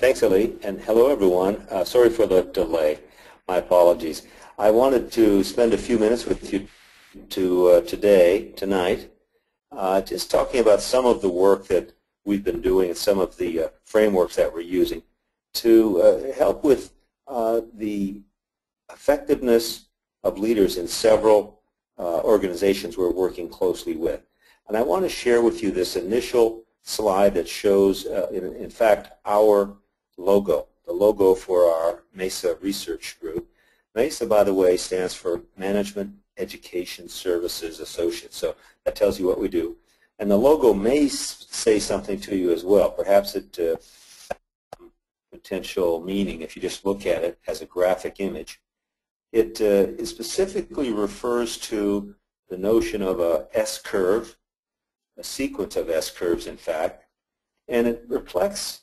Thanks, Ali, and hello, everyone. Uh, sorry for the delay. My apologies. I wanted to spend a few minutes with you to uh, today, tonight, uh, just talking about some of the work that we've been doing and some of the uh, frameworks that we're using to uh, help with uh, the effectiveness of leaders in several organizations we're working closely with. And I want to share with you this initial slide that shows, in, in fact, our logo, the logo for our MESA research group. MESA, by the way, stands for Management Education Services Associates. So that tells you what we do. And the logo may say something to you as well. Perhaps it uh, potential meaning if you just look at it as a graphic image. It, uh, it specifically refers to the notion of a S-curve, a sequence of S-curves, in fact, and it reflects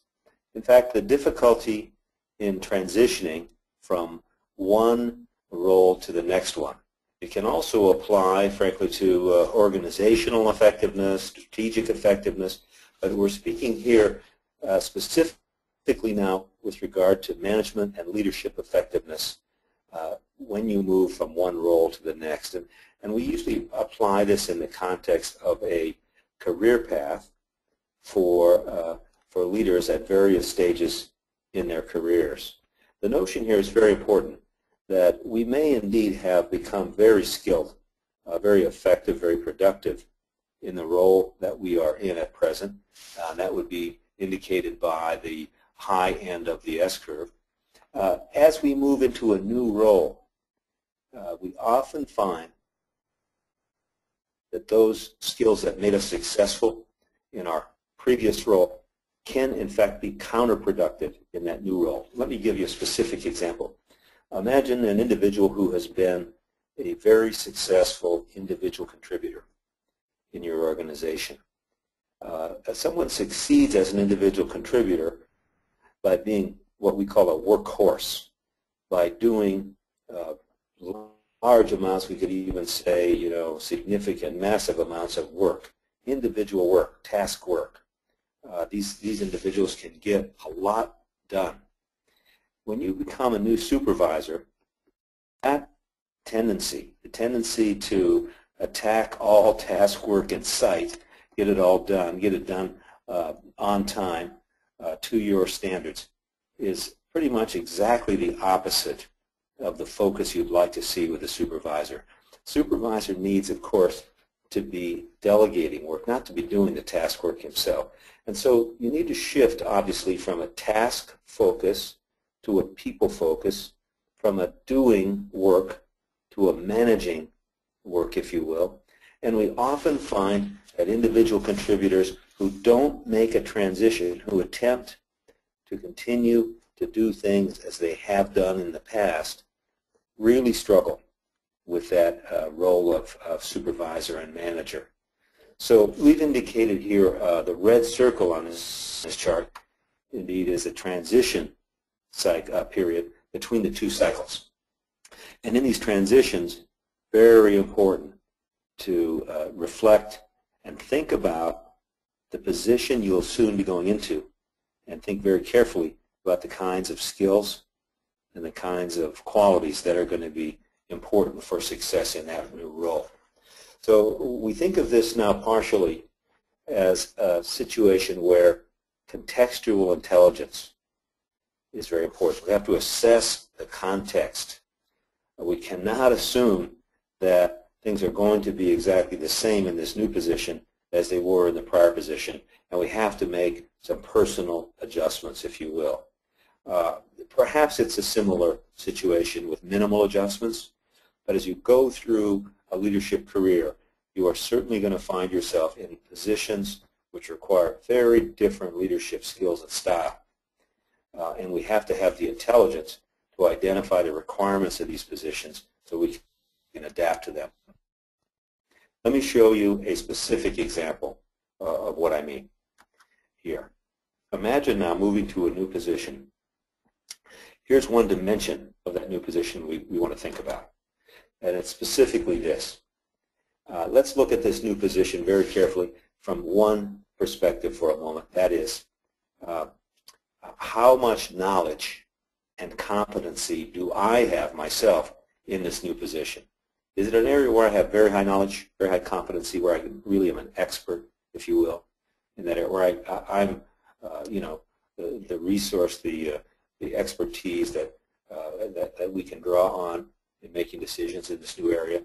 in fact, the difficulty in transitioning from one role to the next one. It can also apply, frankly, to uh, organizational effectiveness, strategic effectiveness, but we're speaking here uh, specifically now with regard to management and leadership effectiveness uh, when you move from one role to the next. And, and we usually apply this in the context of a career path for uh, for leaders at various stages in their careers. The notion here is very important that we may indeed have become very skilled, uh, very effective, very productive in the role that we are in at present. Uh, that would be indicated by the high end of the S-curve. Uh, as we move into a new role, uh, we often find that those skills that made us successful in our previous role can in fact be counterproductive in that new role. Let me give you a specific example. Imagine an individual who has been a very successful individual contributor in your organization. Uh, someone succeeds as an individual contributor by being what we call a workhorse, by doing uh, large amounts, we could even say, you know, significant, massive amounts of work, individual work, task work, uh, these, these individuals can get a lot done. When you become a new supervisor, that tendency, the tendency to attack all task work in sight, get it all done, get it done uh, on time uh, to your standards, is pretty much exactly the opposite of the focus you'd like to see with a supervisor. Supervisor needs, of course, to be delegating work, not to be doing the task work himself. And so you need to shift, obviously, from a task focus to a people focus, from a doing work to a managing work, if you will. And we often find that individual contributors who don't make a transition, who attempt to continue to do things as they have done in the past, really struggle with that uh, role of, of supervisor and manager. So we've indicated here uh, the red circle on this, this, chart indeed is a transition uh, period between the two cycles. And in these transitions, very important to uh, reflect and think about the position you'll soon be going into and think very carefully about the kinds of skills and the kinds of qualities that are going to be important for success in that new role. So we think of this now partially as a situation where contextual intelligence is very important. We have to assess the context. We cannot assume that things are going to be exactly the same in this new position as they were in the prior position, and we have to make some personal adjustments, if you will. Uh, perhaps it's a similar situation with minimal adjustments, but as you go through a leadership career, you are certainly going to find yourself in positions which require very different leadership skills and style. Uh, and we have to have the intelligence to identify the requirements of these positions so we can adapt to them. Let me show you a specific example uh, of what I mean here. Imagine now moving to a new position. Here's one dimension of that new position we, we want to think about. And it's specifically this. Uh, let's look at this new position very carefully from one perspective for a moment. That is, uh, how much knowledge and competency do I have myself in this new position? Is it an area where I have very high knowledge, very high competency, where I really am an expert, if you will, in that area, where I, am uh, you know, the, the resource, the, uh, the expertise that, uh, that, that we can draw on in making decisions in this new area?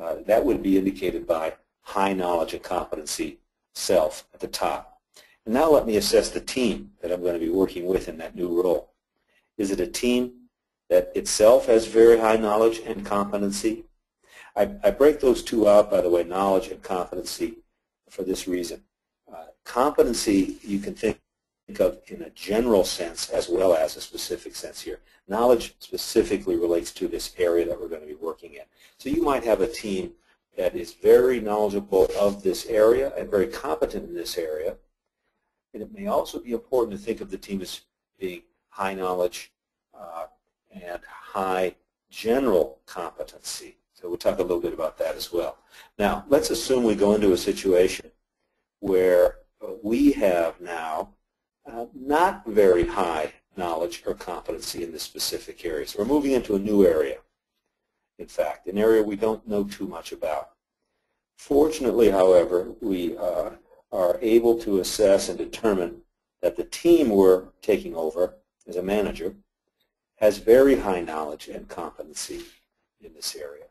Uh, that would be indicated by high knowledge and competency self at the top. And now let me assess the team that I'm going to be working with in that new role. Is it a team that itself has very high knowledge and competency? I, I break those two out, by the way, knowledge and competency, for this reason. Uh, competency you can think of in a general sense as well as a specific sense here. Knowledge specifically relates to this area that we're going to be working in. So you might have a team that is very knowledgeable of this area and very competent in this area. And it may also be important to think of the team as being high knowledge uh, and high general competency. So we'll talk a little bit about that as well. Now, let's assume we go into a situation where we have now uh, not very high knowledge or competency in this specific area. So we're moving into a new area, in fact, an area we don't know too much about. Fortunately, however, we uh, are able to assess and determine that the team we're taking over as a manager has very high knowledge and competency in this area.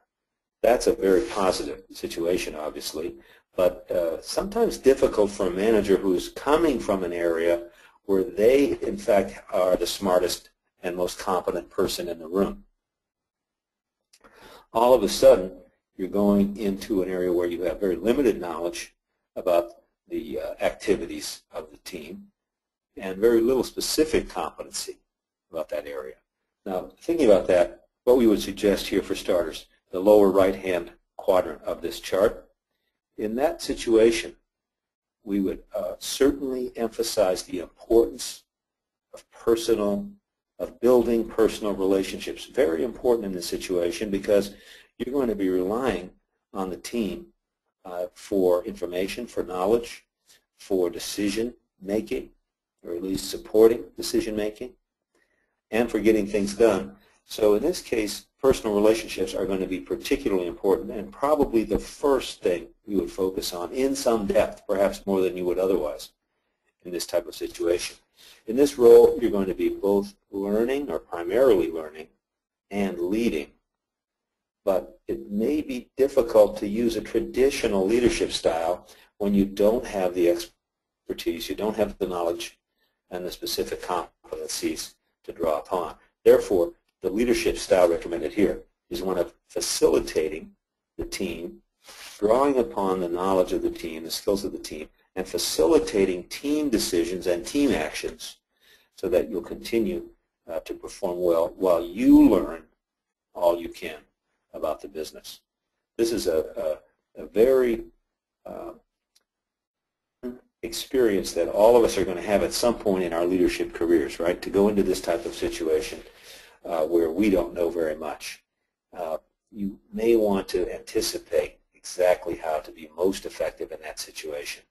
That's a very positive situation, obviously, but uh, sometimes difficult for a manager who's coming from an area where they, in fact, are the smartest and most competent person in the room. All of a sudden, you're going into an area where you have very limited knowledge about the uh, activities of the team and very little specific competency about that area. Now, thinking about that, what we would suggest here for starters, the lower right-hand quadrant of this chart, in that situation, we would uh, certainly emphasize the importance of personal, of building personal relationships. Very important in this situation because you're going to be relying on the team uh, for information, for knowledge, for decision making, or at least supporting decision making, and for getting things done. So in this case, personal relationships are going to be particularly important and probably the first thing you would focus on in some depth, perhaps more than you would otherwise in this type of situation. In this role, you're going to be both learning or primarily learning and leading. But it may be difficult to use a traditional leadership style when you don't have the expertise, you don't have the knowledge and the specific competencies to draw upon. Therefore, the leadership style recommended here is one of facilitating the team, drawing upon the knowledge of the team, the skills of the team, and facilitating team decisions and team actions so that you'll continue uh, to perform well while you learn all you can about the business. This is a, a, a very uh, experience that all of us are going to have at some point in our leadership careers, right, to go into this type of situation uh, where we don't know very much. Uh, you may want to anticipate exactly how to be most effective in that situation.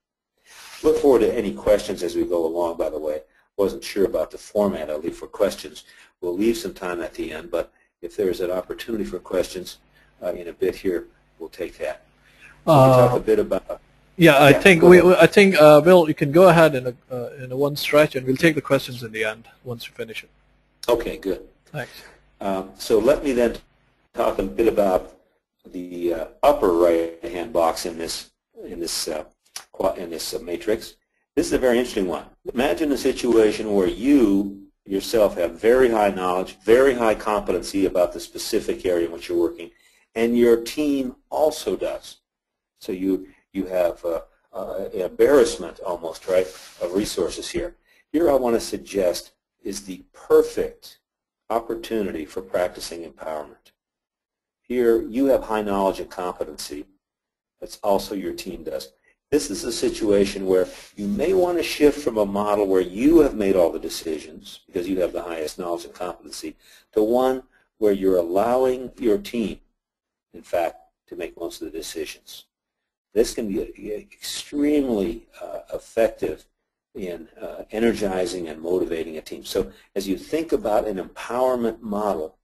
Look forward to any questions as we go along, by the way. Wasn't sure about the format I'll leave for questions. We'll leave some time at the end, but if there's an opportunity for questions uh, in a bit here, we'll take that. So uh, talk a bit about yeah, I yeah, think we, I think uh, Bill, you can go ahead in a uh, in a one stretch, and we'll take the questions in the end once we finish it. Okay, good. Thanks. Um, so let me then talk a bit about the uh, upper right-hand box in this in this uh, in this uh, matrix. This is a very interesting one. Imagine a situation where you yourself have very high knowledge, very high competency about the specific area in which you're working, and your team also does. So you you have uh, uh, embarrassment almost, right, of resources here. Here I want to suggest is the perfect opportunity for practicing empowerment. Here you have high knowledge and competency. That's also your team does. This is a situation where you may want to shift from a model where you have made all the decisions because you have the highest knowledge and competency to one where you're allowing your team, in fact, to make most of the decisions. This can be extremely uh, effective in uh, energizing and motivating a team. So as you think about an empowerment model,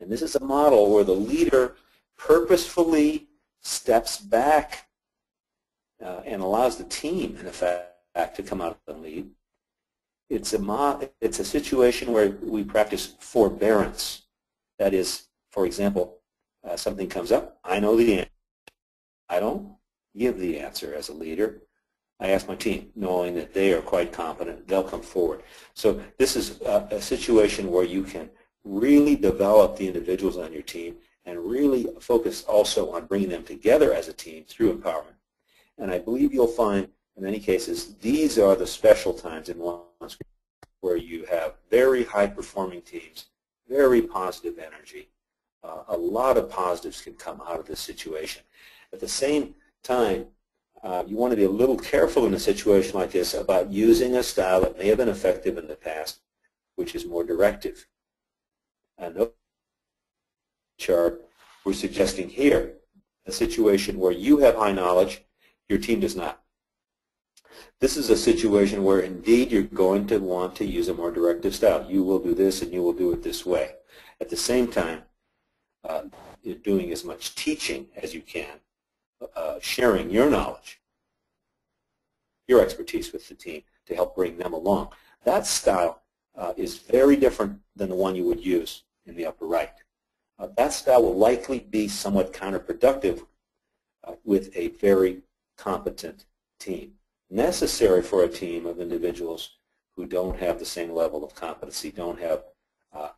and this is a model where the leader purposefully steps back uh, and allows the team, in effect, to come out and lead. It's a, it's a situation where we practice forbearance. That is, for example, uh, something comes up, I know the answer. I don't give the answer as a leader. I ask my team, knowing that they are quite competent, they'll come forward. So this is a, a situation where you can really develop the individuals on your team and really focus also on bringing them together as a team through empowerment. And I believe you'll find in many cases these are the special times in one where you have very high-performing teams, very positive energy. Uh, a lot of positives can come out of this situation. At the same time, uh, you want to be a little careful in a situation like this about using a style that may have been effective in the past, which is more directive. And chart we're suggesting here, a situation where you have high knowledge, your team does not. This is a situation where indeed you're going to want to use a more directive style. You will do this and you will do it this way. At the same time, uh, you're doing as much teaching as you can uh, sharing your knowledge, your expertise with the team to help bring them along. That style uh, is very different than the one you would use in the upper right. Uh, that style will likely be somewhat counterproductive uh, with a very competent team. Necessary for a team of individuals who don't have the same level of competency, don't have uh,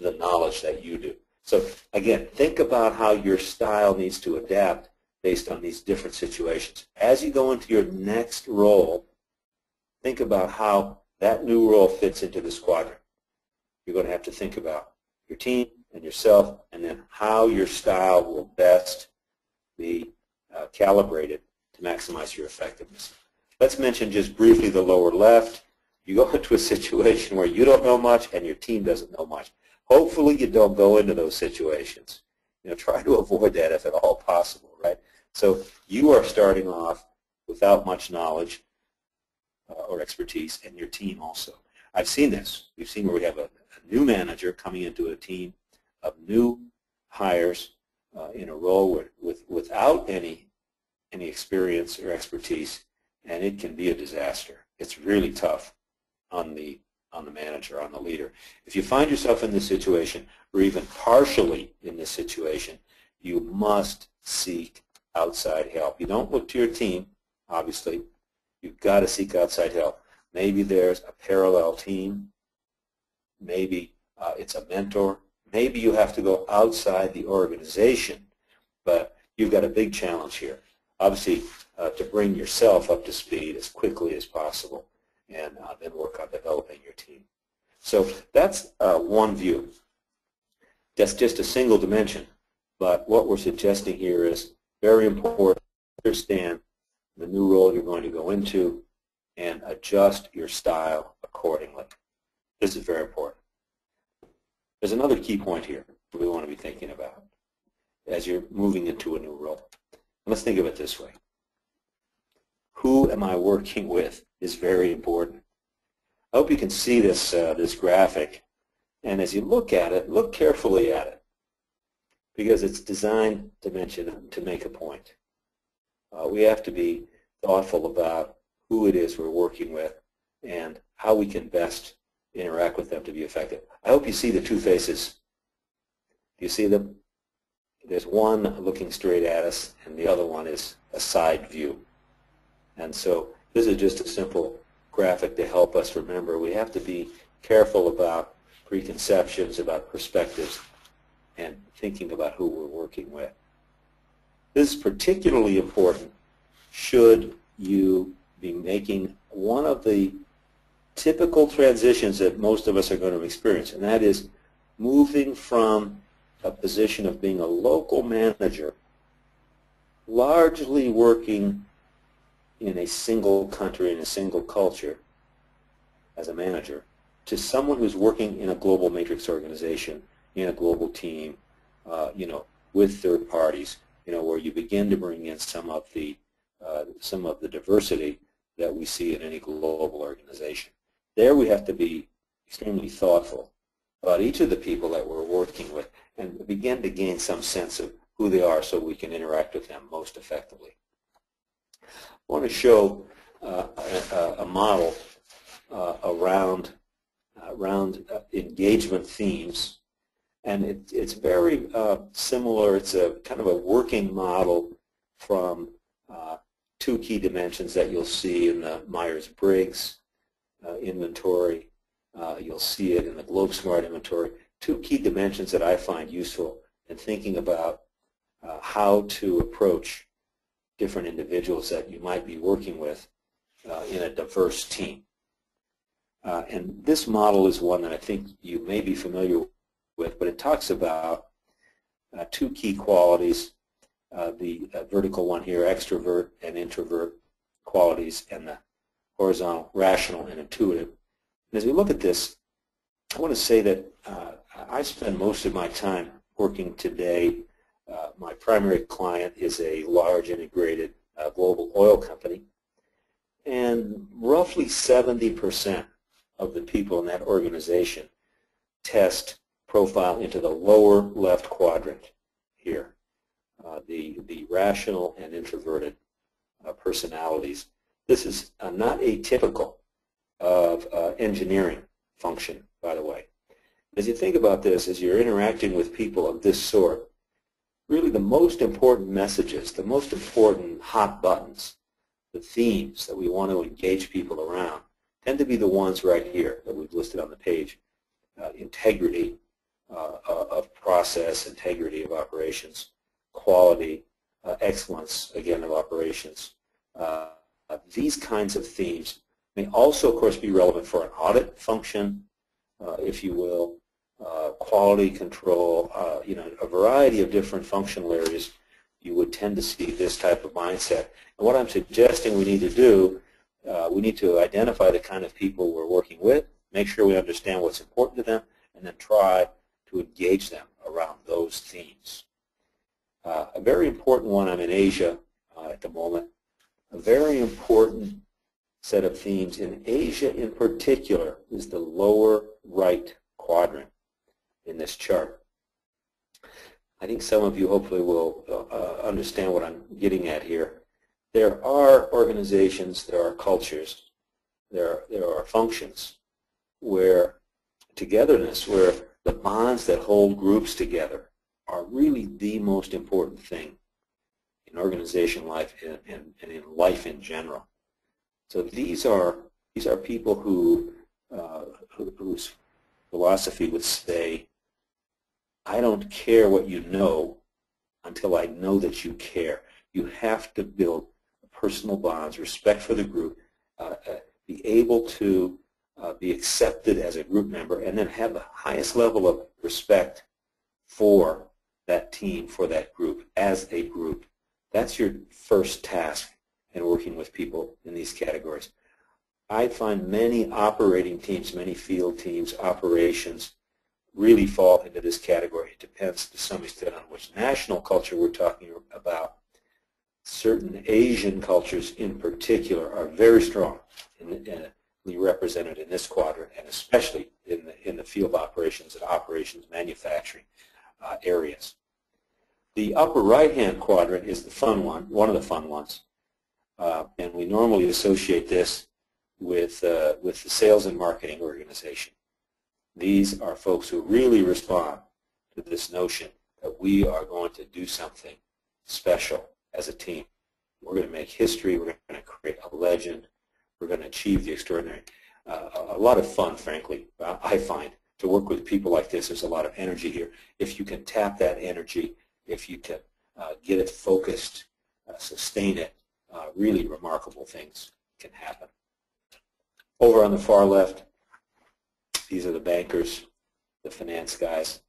the knowledge that you do. So again, think about how your style needs to adapt based on these different situations. As you go into your next role, think about how that new role fits into this quadrant. You're going to have to think about your team and yourself and then how your style will best be uh, calibrated to maximize your effectiveness. Let's mention just briefly the lower left. You go into a situation where you don't know much and your team doesn't know much. Hopefully you don't go into those situations. You know, try to avoid that if at all possible, right? So you are starting off without much knowledge uh, or expertise, and your team also. I've seen this. We've seen where we have a, a new manager coming into a team of new hires uh, in a role with, with, without any any experience or expertise, and it can be a disaster. It's really tough on the on the manager, on the leader. If you find yourself in this situation, or even partially in this situation, you must seek outside help. You don't look to your team, obviously. You've got to seek outside help. Maybe there's a parallel team. Maybe uh, it's a mentor. Maybe you have to go outside the organization, but you've got a big challenge here. Obviously, uh, to bring yourself up to speed as quickly as possible and uh, then work on developing your team. So that's uh, one view. That's just a single dimension, but what we're suggesting here is very important to understand the new role you're going to go into and adjust your style accordingly. This is very important. There's another key point here we want to be thinking about as you're moving into a new role. Let's think of it this way. Who am I working with is very important. I hope you can see this, uh, this graphic. And as you look at it, look carefully at it because it's designed to mention to make a point. Uh, we have to be thoughtful about who it is we're working with and how we can best interact with them to be effective. I hope you see the two faces. Do you see them? There's one looking straight at us, and the other one is a side view. And so this is just a simple graphic to help us remember we have to be careful about preconceptions, about perspectives, and thinking about who we're working with. This is particularly important should you be making one of the typical transitions that most of us are going to experience, and that is moving from a position of being a local manager, largely working in a single country, in a single culture as a manager, to someone who's working in a global matrix organization in a global team, uh, you know, with third parties, you know, where you begin to bring in some of the uh, some of the diversity that we see in any global organization. There we have to be extremely thoughtful about each of the people that we're working with and begin to gain some sense of who they are so we can interact with them most effectively. I want to show uh, a, a, model uh, around, around uh, engagement themes and it, it's very uh, similar. It's a kind of a working model from uh, two key dimensions that you'll see in the Myers-Briggs inventory. You'll see it in the GlobeSmart inventory. Two key dimensions that I find useful in thinking about uh, how to approach different individuals that you might be working with uh, in a diverse team. And this model is one that I think you may be familiar with, but it talks about uh, two key qualities, uh, the uh, vertical one here, extrovert and introvert qualities, and the horizontal, rational and intuitive. And as we look at this, I want to say that uh, I spend most of my time working today. Uh, my primary client is a large integrated uh, global oil company, and roughly 70% of the people in that organization test profile into the lower left quadrant here, uh, the, the rational and introverted uh, personalities. This is uh, not atypical of uh, engineering function, by the way. As you think about this, as you're interacting with people of this sort, really the most important messages, the most important hot buttons, the themes that we want to engage people around tend to be the ones right here that we've listed on the page. Uh, integrity, uh, uh, of process, integrity of operations, quality, uh, excellence, again, of operations. these kinds of themes may also, of course, be relevant for an audit function, if you will, quality control, you know, a variety of different functional areas you would tend to see this type of mindset. And what I'm suggesting we need to do, uh, we need to identify the kind of people we're working with, make sure we understand what's important to them, and then try to engage them around those themes. Uh, a very important one, I'm in Asia uh, at the moment, a very important set of themes in Asia in particular is the lower right quadrant in this chart. I think some of you hopefully will uh, uh understand what I'm getting at here. There are organizations, there are cultures, there, there are functions where togetherness, where the bonds that hold groups together are really the most important thing in organization life and, and, and in life in general. So these are these are people who, uh, who whose philosophy would say, I don't care what you know until I know that you care. You have to build personal bonds, respect for the group, uh, uh, be able to uh, be accepted as a group member, and then have the highest level of respect for that team, for that group, as a group. That's your first task in working with people in these categories. I find many operating teams, many field teams, operations, really fall into this category. It depends to some extent on which national culture we're talking about. Certain Asian cultures in particular are very strong in represented in this quadrant, and especially in the, in the field operations and operations manufacturing uh, areas. The upper right-hand quadrant is the fun one, one of the fun ones, uh, and we normally associate this with, uh, with the sales and marketing organization. These are folks who really respond to this notion that we are going to do something special as a team. We're going to make history. We're going to create a legend we're going to achieve the extraordinary. Uh, a lot of fun, frankly, I find, to work with people like this. There's a lot of energy here. If you can tap that energy, if you can uh, get it focused, uh, sustain it, uh, really remarkable things can happen. Over on the far left, these are the bankers, the finance guys,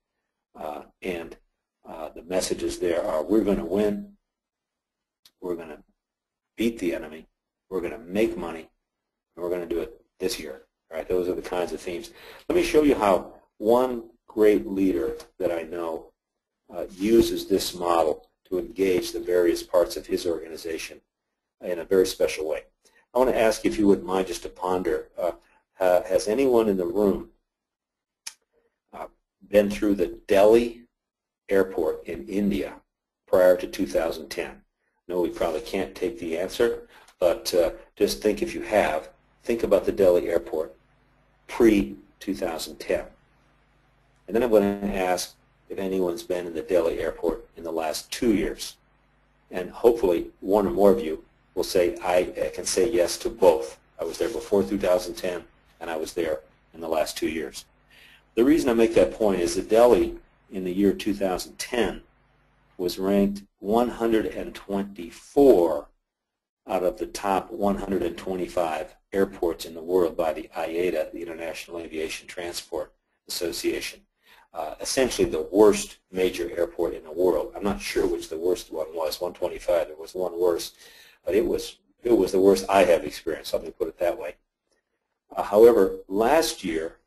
uh, and uh, the messages there are we're going to win, we're going to beat the enemy, we're going to make money, and we're going to do it this year. All right, those are the kinds of themes. Let me show you how one great leader that I know uh, uses this model to engage the various parts of his organization in a very special way. I want to ask if you wouldn't mind just to ponder, uh, uh, has anyone in the room uh, been through the Delhi airport in India prior to 2010? No, we probably can't take the answer, but uh, just think if you have, think about the Delhi airport pre-2010. And then I'm going to ask if anyone's been in the Delhi airport in the last two years. And hopefully one or more of you will say, I, I can say yes to both. I was there before 2010 and I was there in the last two years. The reason I make that point is that Delhi in the year 2010 was ranked 124 out of the top 125 airports in the world by the IATA, the International Aviation Transport Association. Uh, essentially the worst major airport in the world. I'm not sure which the worst one was, 125. There was one worse, but it was it was the worst I have experienced. Let me put it that way. Uh, however, last year,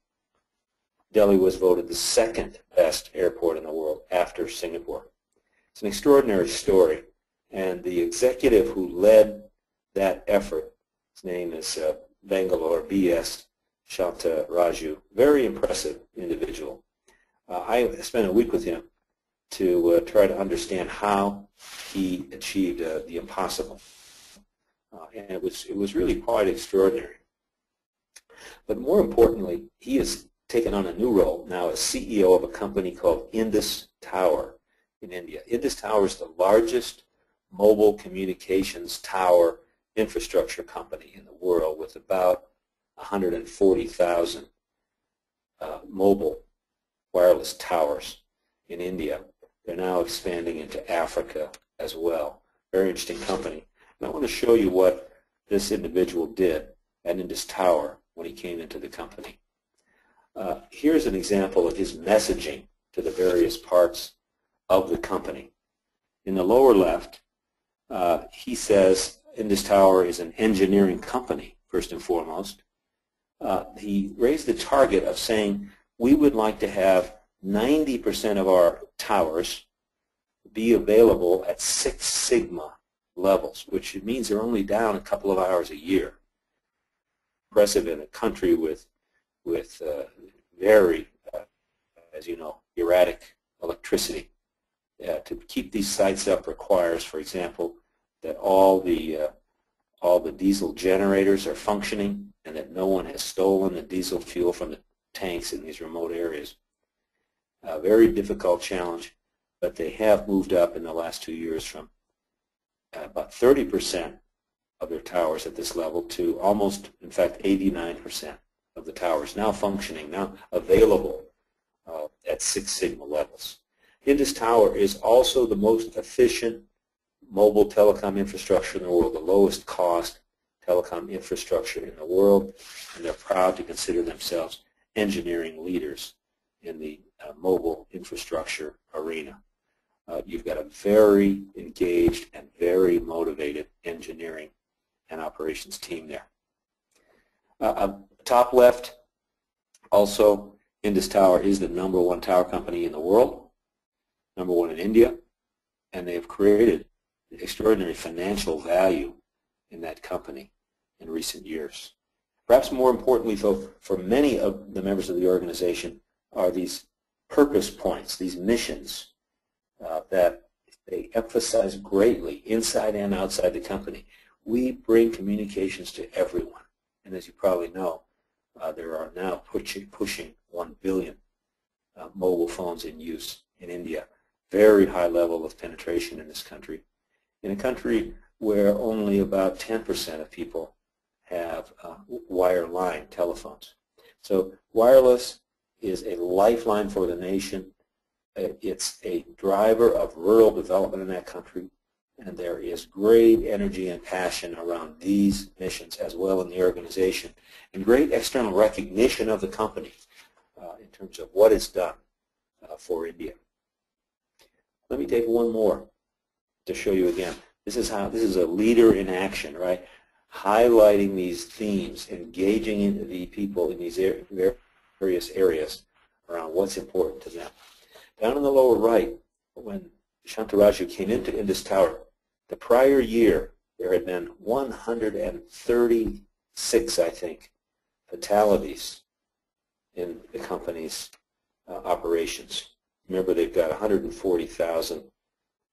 Delhi was voted the second best airport in the world after Singapore. It's an extraordinary story, and the executive who led that effort, his name is uh, Bangalore B.S. Shantharaju, very impressive individual. Uh, I spent a week with him to uh, try to understand how he achieved uh, the impossible. Uh, and it was, it was really quite extraordinary. But more importantly, he has taken on a new role now as CEO of a company called Indus Tower in India. Indus Tower is the largest mobile communications tower infrastructure company in the world with about 140,000 uh, mobile wireless towers in India. They're now expanding into Africa as well. Very interesting company. And I want to show you what this individual did at Indus Tower when he came into the company. Uh, here's an example of his messaging to the various parts of the company. In the lower left, uh, he says Indus Tower is an engineering company, first and foremost. Uh, he raised the target of saying we would like to have 90% of our towers be available at Six Sigma levels, which means they're only down a couple of hours a year. Impressive in a country with, with uh, very, uh, as you know, erratic electricity. Uh, to keep these sites up requires, for example, that all the uh, all the diesel generators are functioning and that no one has stolen the diesel fuel from the tanks in these remote areas. A very difficult challenge, but they have moved up in the last two years from uh, about 30% of their towers at this level to almost, in fact, 89% of the towers now functioning, now available uh, at Six Sigma levels. Indus Tower is also the most efficient mobile telecom infrastructure in the world, the lowest cost telecom infrastructure in the world, and they're proud to consider themselves engineering leaders in the uh, mobile infrastructure arena. Uh, you've got a very engaged and very motivated engineering and operations team there. Uh, top left, also Indus Tower is the number one tower company in the world, number one in India, and they have created extraordinary financial value in that company in recent years. Perhaps more importantly, though, for many of the members of the organization are these purpose points, these missions uh, that they emphasize greatly inside and outside the company. We bring communications to everyone. And as you probably know, uh, there are now pushing, pushing 1 billion uh, mobile phones in use in India. Very high level of penetration in this country. In a country where only about 10% of people have uh, wireline telephones. So wireless is a lifeline for the nation. It's a driver of rural development in that country, and there is great energy and passion around these missions as well in the organization, and great external recognition of the company uh, in terms of what it's done uh, for India. Let me take one more to show you again. This is how this is a leader in action, right? highlighting these themes, engaging the people in these various areas around what's important to them. Down in the lower right, when Shantharaju came into Indus Tower, the prior year there had been 136, I think, fatalities in the company's uh, operations. Remember, they've got 140,000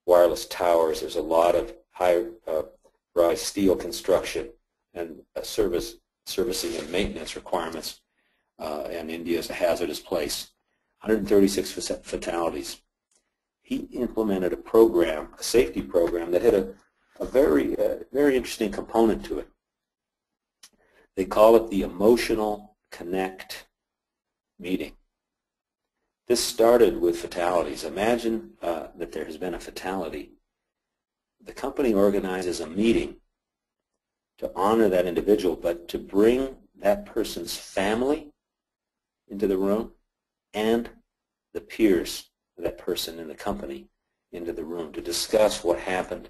wireless towers. There's a lot of high-rise uh, steel construction and uh, service servicing and maintenance requirements. Uh, and India is a hazardous place. 136 fatalities. He implemented a program, a safety program that had a, a very, uh, very interesting component to it. They call it the Emotional Connect meeting. This started with fatalities. Imagine uh, that there has been a fatality. The company organizes a meeting to honor that individual, but to bring that person's family into the room and the peers of that person in the company into the room to discuss what happened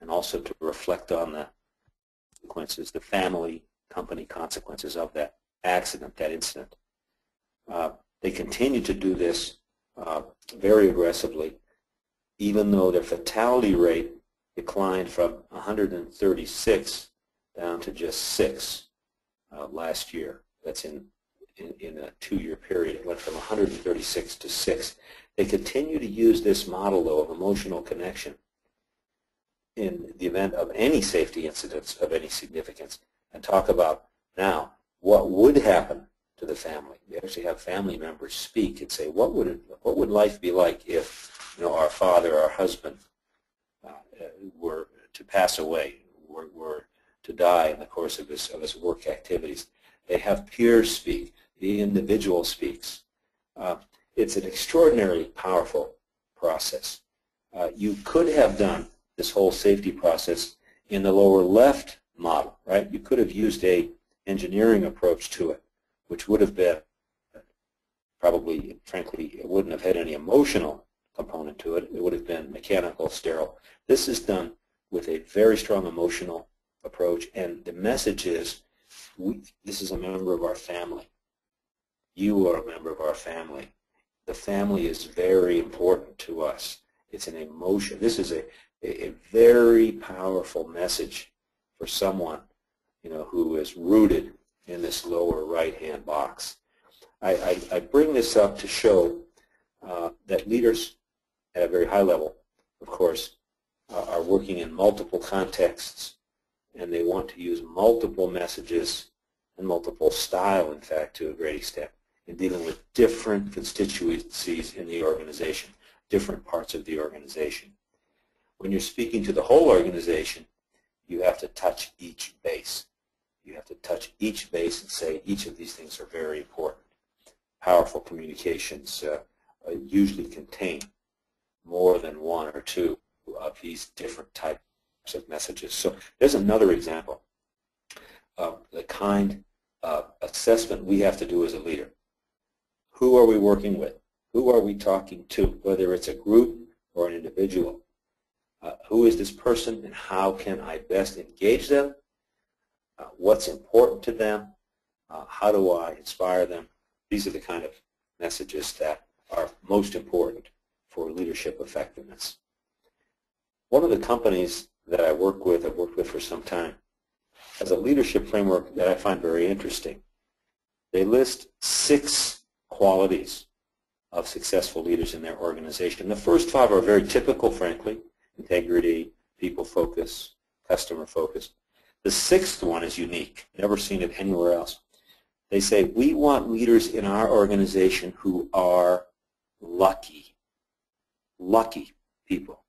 and also to reflect on the consequences, the family company consequences of that accident, that incident. Uh, they continue to do this uh, very aggressively, even though their fatality rate declined from 136 down to just 6 uh, last year. That's in, in, in a two-year period. It went from 136 to 6. They continue to use this model, though, of emotional connection in the event of any safety incidents of any significance and talk about now what would happen to the family. We actually have family members speak and say, what would it, what would life be like if you know our father, our husband, uh, were to pass away, were, were to die in the course of his of his work activities. They have peers speak. The individual speaks. Uh, it's an extraordinarily powerful process. Uh, you could have done this whole safety process in the lower left model, right? You could have used a engineering approach to it which would have been probably, frankly, it wouldn't have had any emotional component to it. It would have been mechanical, sterile. This is done with a very strong emotional approach, and the message is, we, this is a member of our family. You are a member of our family. The family is very important to us. It's an emotion. This is a, a, a very powerful message for someone, you know, who is rooted in this lower right-hand box. I, I, I, bring this up to show uh, that leaders at a very high level, of course, uh, are working in multiple contexts, and they want to use multiple messages and multiple style, in fact, to a great extent, in dealing with different constituencies in the organization, different parts of the organization. When you're speaking to the whole organization, you have to touch each base. You have to touch each base and say each of these things are very important. Powerful communications uh, uh, usually contain more than one or two of these different types of messages. So there's another example of the kind of assessment we have to do as a leader. Who are we working with? Who are we talking to? Whether it's a group or an individual. Uh, who is this person and how can I best engage them uh, what's important to them, uh, how do I inspire them. These are the kind of messages that are most important for leadership effectiveness. One of the companies that I work with, I've worked with for some time, has a leadership framework that I find very interesting. They list six qualities of successful leaders in their organization. The first five are very typical, frankly, integrity, people focus, customer focus. The sixth one is unique. Never seen it anywhere else. They say, we want leaders in our organization who are lucky. Lucky people.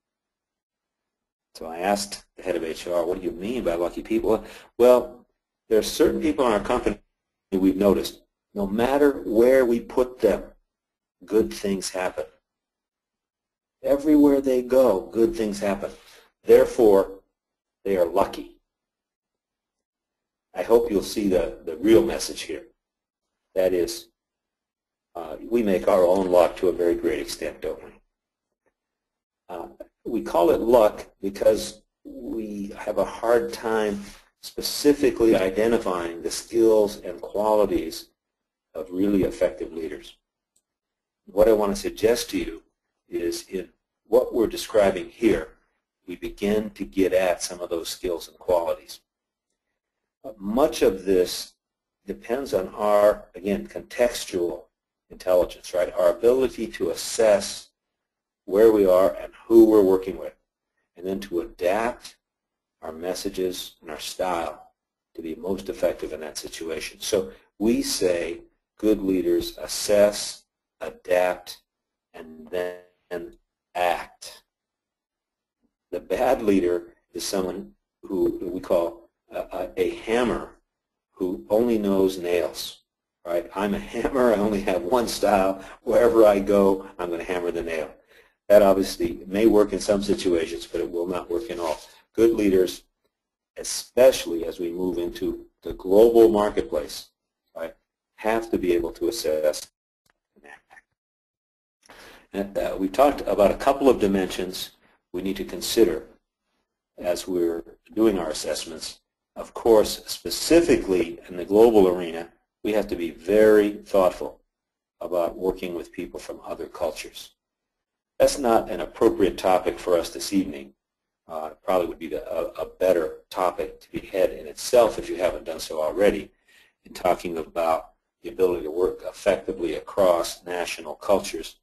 So I asked the head of HR, what do you mean by lucky people? Well, there are certain people in our company we've noticed, no matter where we put them, good things happen. Everywhere they go, good things happen. Therefore, they are lucky. I hope you'll see the, the real message here. That is, uh, we make our own luck to a very great extent, don't we? Uh, we call it luck because we have a hard time specifically identifying the skills and qualities of really effective leaders. What I want to suggest to you is in what we're describing here, we begin to get at some of those skills and qualities. Much of this depends on our, again, contextual intelligence, right? Our ability to assess where we are and who we're working with, and then to adapt our messages and our style to be most effective in that situation. So we say good leaders assess, adapt, and then act. The bad leader is someone who we call a, a hammer who only knows nails. Right? I'm a hammer. I only have one style. Wherever I go, I'm going to hammer the nail. That obviously may work in some situations, but it will not work in all. Good leaders, especially as we move into the global marketplace, right, have to be able to assess and uh, we talked about a couple of dimensions we need to consider as we're doing our assessments. Of course, specifically in the global arena, we have to be very thoughtful about working with people from other cultures. That's not an appropriate topic for us this evening. Uh, probably would be the, a, a, better topic to be had in itself if you haven't done so already in talking about the ability to work effectively across national cultures.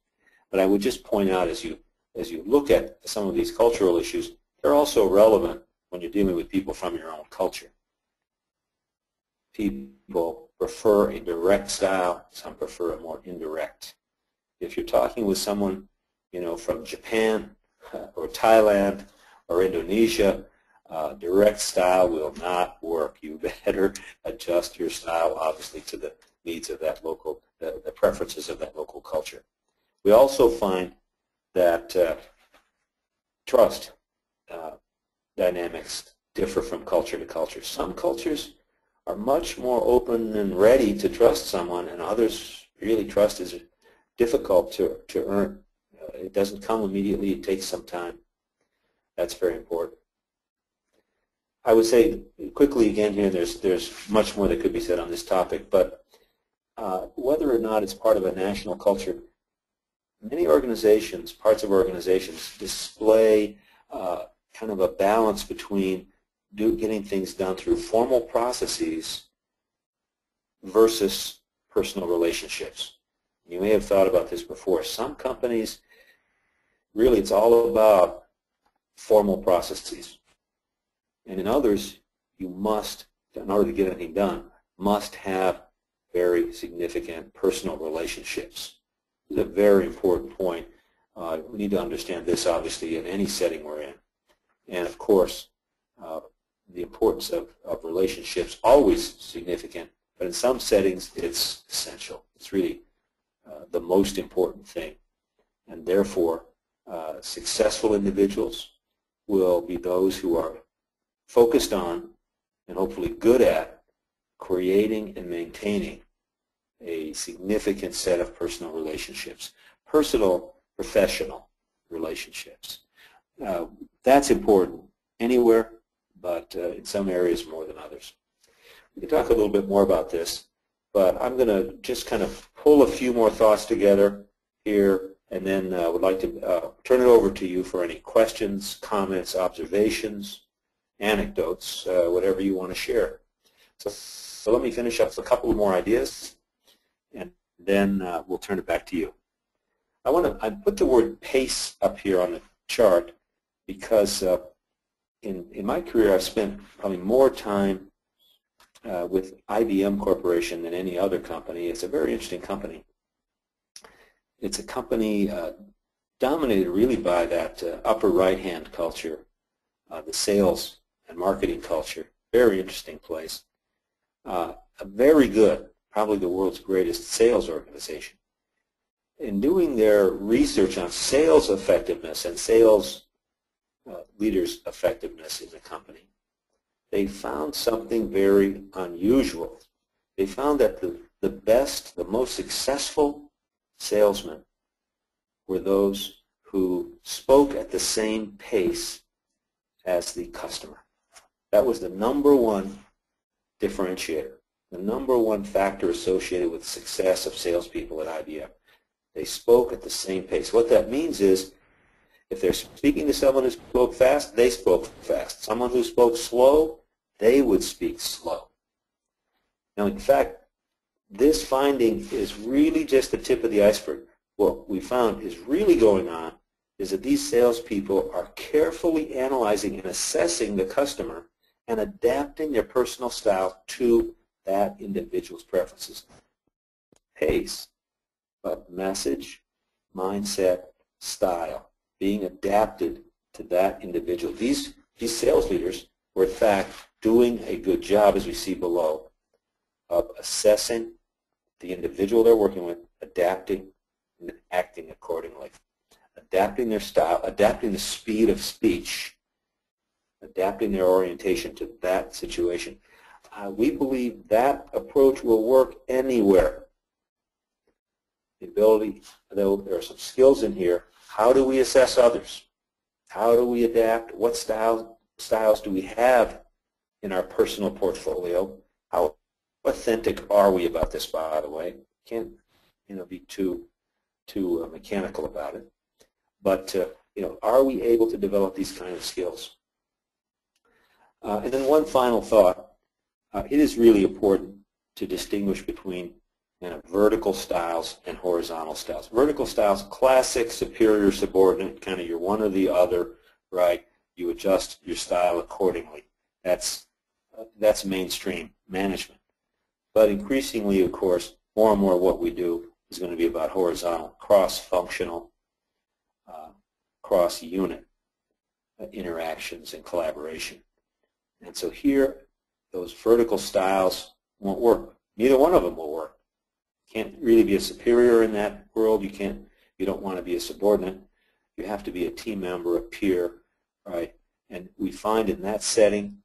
But I would just point out as you, as you look at some of these cultural issues, they're also relevant when you're dealing with people from your own culture. People prefer a direct style, some prefer a more indirect. If you're talking with someone, you know, from Japan or Thailand or Indonesia, uh, direct style will not work. You better adjust your style, obviously, to the needs of that local, the, the preferences of that local culture. We also find that uh, trust uh, dynamics differ from culture to culture. Some cultures are much more open and ready to trust someone, and others really trust is difficult to, to earn. Uh, it doesn't come immediately. It takes some time. That's very important. I would say quickly again here, there's, there's much more that could be said on this topic, but uh, whether or not it's part of a national culture, many organizations, parts of organizations, display uh, kind of a balance between do, getting things done through formal processes versus personal relationships. You may have thought about this before. Some companies, really it's all about formal processes. And in others, you must, in order to get anything done, must have very significant personal relationships. It's a very important point. Uh, we need to understand this, obviously, in any setting we're in. And, of course, uh, the importance of, of relationships always significant, but in some settings it's essential. It's really uh, the most important thing. And therefore, uh, successful individuals will be those who are focused on and hopefully good at creating and maintaining a significant set of personal relationships, personal, professional relationships. Uh, that's important anywhere, but uh, in some areas more than others. We can talk a little bit more about this, but I'm going to just kind of pull a few more thoughts together here and then uh, would like to uh, turn it over to you for any questions, comments, observations, anecdotes, uh, whatever you want to share. So, so let me finish up with a couple more ideas and then we'll turn it back to you. I want to I put the word pace up here on the chart because uh, in, in my career I've spent probably more time uh, with IBM Corporation than any other company. It's a very interesting company. It's a company uh, dominated really by that uh, upper right-hand culture, uh, the sales and marketing culture. Very interesting place. Uh, a very good probably the world's greatest sales organization. In doing their research on sales effectiveness and sales uh, leaders' effectiveness in the company, they found something very unusual. They found that the, the best, the most successful salesmen were those who spoke at the same pace as the customer. That was the number one differentiator the number one factor associated with the success of salespeople at IBM. They spoke at the same pace. What that means is If they're speaking to someone who spoke fast, they spoke fast. Someone who spoke slow, they would speak slow. Now, in fact, this finding is really just the tip of the iceberg. What we found is really going on is that these salespeople are carefully analyzing and assessing the customer and adapting their personal style to that individual's preferences. Pace, but message, mindset, style, being adapted to that individual. These, these sales leaders were in fact doing a good job, as we see below, of assessing the individual they're working with, adapting, and acting accordingly. Adapting their style, adapting the speed of speech, adapting their orientation to that situation. Uh, we believe that approach will work anywhere. The ability, though there are some skills in here, how do we assess others? How do we adapt? What style, styles do we have in our personal portfolio? How authentic are we about this, by the way? Can't you know be too too uh, mechanical about it. But uh, you know, are we able to develop these kind of skills? Uh, and then one final thought: uh, it is really important to distinguish between vertical styles and horizontal styles. Vertical styles, classic, superior, subordinate, kind of you're one or the other, right? You adjust your style accordingly. That's that's mainstream management. But increasingly, of course, more and more what we do is going to be about horizontal, cross-functional, uh, cross-unit uh, interactions and collaboration. And so here, those vertical styles won't work. Neither one of them will work. Can't really be a superior in that world. You can't. You don't want to be a subordinate. You have to be a team member, a peer, right? And we find in that setting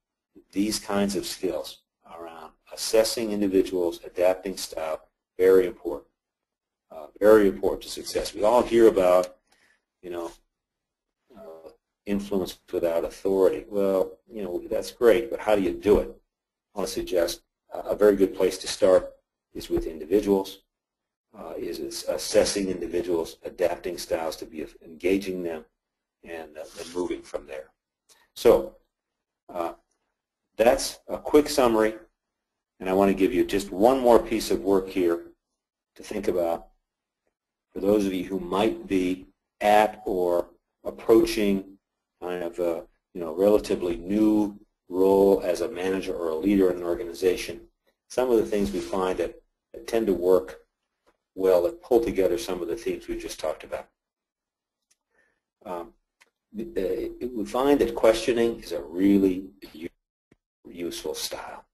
these kinds of skills around assessing individuals, adapting style, very important. Uh, very important to success. We all hear about, you know, uh, influence without authority. Well, you know, that's great, but how do you do it? I want to suggest a very good place to start is with individuals, uh, is assessing individuals, adapting styles to be engaging them, and, uh, moving from there. So uh, that's a quick summary and I want to give you just one more piece of work here to think about for those of you who might be at or approaching kind of a you know, relatively new role as a manager or a leader in an organization. Some of the things we find that, that tend to work well that pull together some of the themes we just talked about. Um, we find that questioning is a really useful style.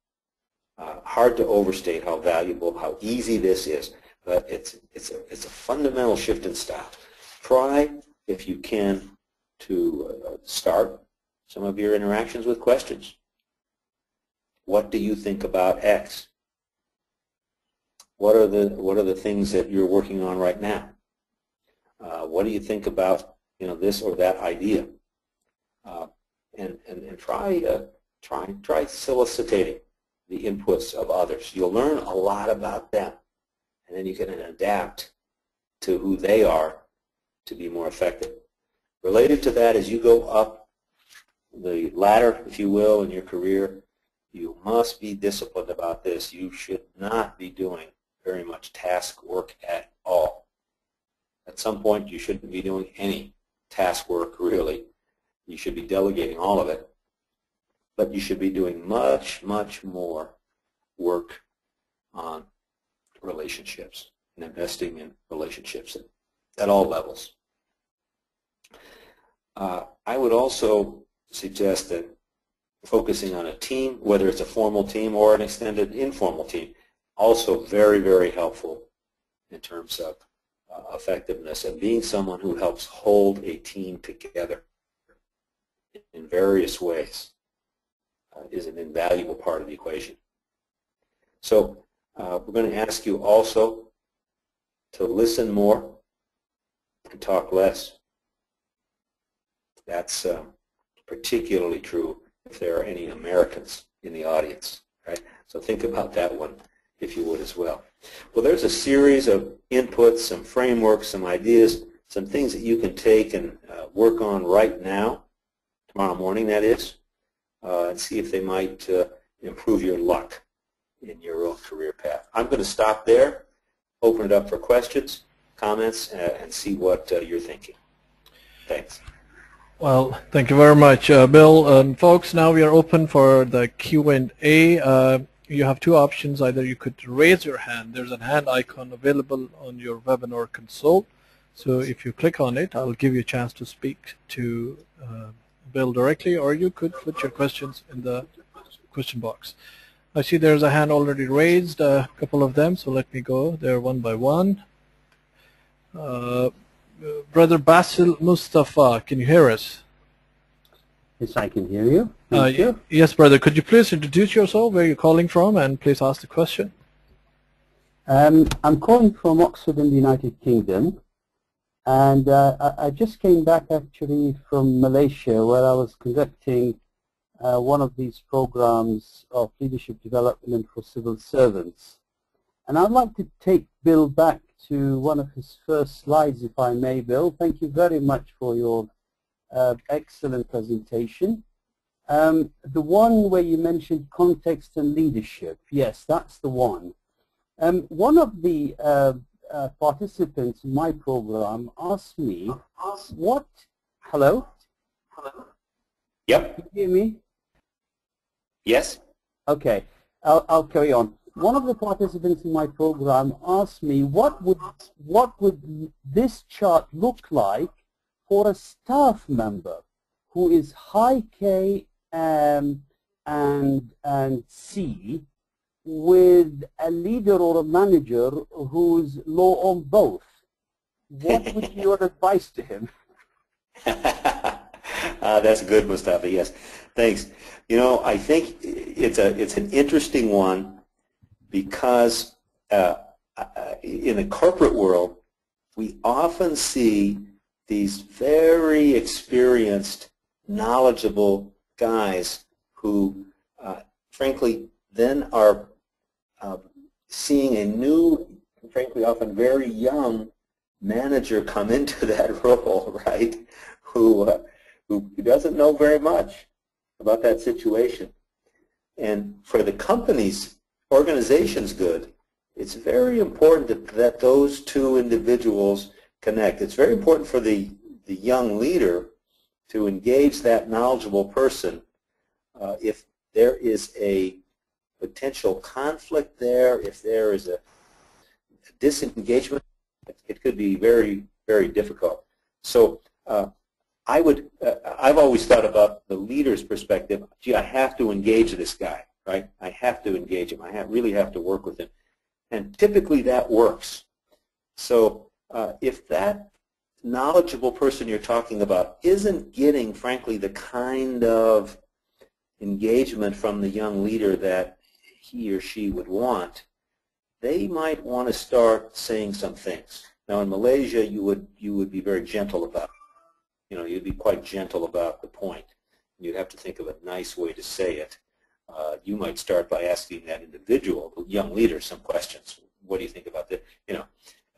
Uh, hard to overstate how valuable, how easy this is, but it's, it's, a, it's a fundamental shift in style. Try, if you can, to uh, start some of your interactions with questions. What do you think about X? What are the, what are the things that you're working on right now? Uh, what do you think about you know, this or that idea? Uh, and, and, and try, uh, try, try soliciting the inputs of others. You'll learn a lot about them, and then you can adapt to who they are to be more effective. Related to that, as you go up the ladder, if you will, in your career, you must be disciplined about this. You should not be doing very much task work at all. At some point, you shouldn't be doing any task work, really. You should be delegating all of it but you should be doing much, much more work on relationships and investing in relationships at, all levels. Uh, I would also suggest that focusing on a team, whether it's a formal team or an extended informal team, also very, very helpful in terms of uh, effectiveness and being someone who helps hold a team together in various ways uh, is an invaluable part of the equation. So uh, we're going to ask you also to listen more and talk less. That's uh, particularly true if there are any Americans in the audience, right? So think about that one, if you would, as well. Well, there's a series of inputs, some frameworks, some ideas, some things that you can take and uh, work on right now, tomorrow morning that is, uh, and see if they might uh, improve your luck in your own career path. I'm going to stop there, open it up for questions, comments, uh, and see what uh, you're thinking. Thanks. Well, thank you very much, uh, Bill. And folks, now we are open for the Q&A. Uh, you have two options. Either you could raise your hand. There's a hand icon available on your webinar console. So if you click on it, I'll give you a chance to speak to uh, Bill directly, or you could put your questions in the question box. I see there's a hand already raised, a couple of them, so let me go there one by one. Uh, Brother Basil Mustafa, can you hear us? Yes, I can hear you. Uh, you. Yes, brother. Could you please introduce yourself, where you're calling from, and please ask the question? Um, I'm calling from Oxford in the United Kingdom, and uh, I, I just came back actually from Malaysia where I was conducting uh, one of these programs of leadership development for civil servants. And I'd like to take Bill back to one of his first slides, if I may, Bill. Thank you very much for your uh, excellent presentation. Um, the one where you mentioned context and leadership, yes, that's the one. Um, one of the uh, uh, participants in my program asked me, what, hello? Hello? Yep. Can you hear me? Yes? Okay, I'll, I'll carry on. One of the participants in my program asked me, what would, what would this chart look like for a staff member who is high K um, and, and C with a leader or a manager who's low on both. What would be your advice to him? uh, that's good, Mustafa. Yes, thanks. You know, I think it's a it's an interesting one because uh, uh in the corporate world, we often see these very experienced, knowledgeable guys who, uh, frankly, then are uh, seeing a new, frankly, often very young manager come into that role, right? Who uh, who doesn't know very much about that situation. And for the company's organization's good, it's very important that, that those two individuals connect. It's very important for the, the young leader to engage that knowledgeable person uh, if there is a potential conflict there, if there is a disengagement, it could be very, very difficult. So uh, I would, uh, I've always thought about the leader's perspective, gee, I have to engage this guy, right? I have to engage him. I have, really have to work with him. And typically that works. So uh, if that knowledgeable person you're talking about isn't getting, frankly, the kind of engagement from the young leader that he or she would want, they might want to start saying some things. Now in Malaysia, you would you would be very gentle about it. You know, you'd be quite gentle about the point. You'd have to think of a nice way to say it. Uh, you might start by asking that individual, the young leader, some questions. What do you think about this? You know,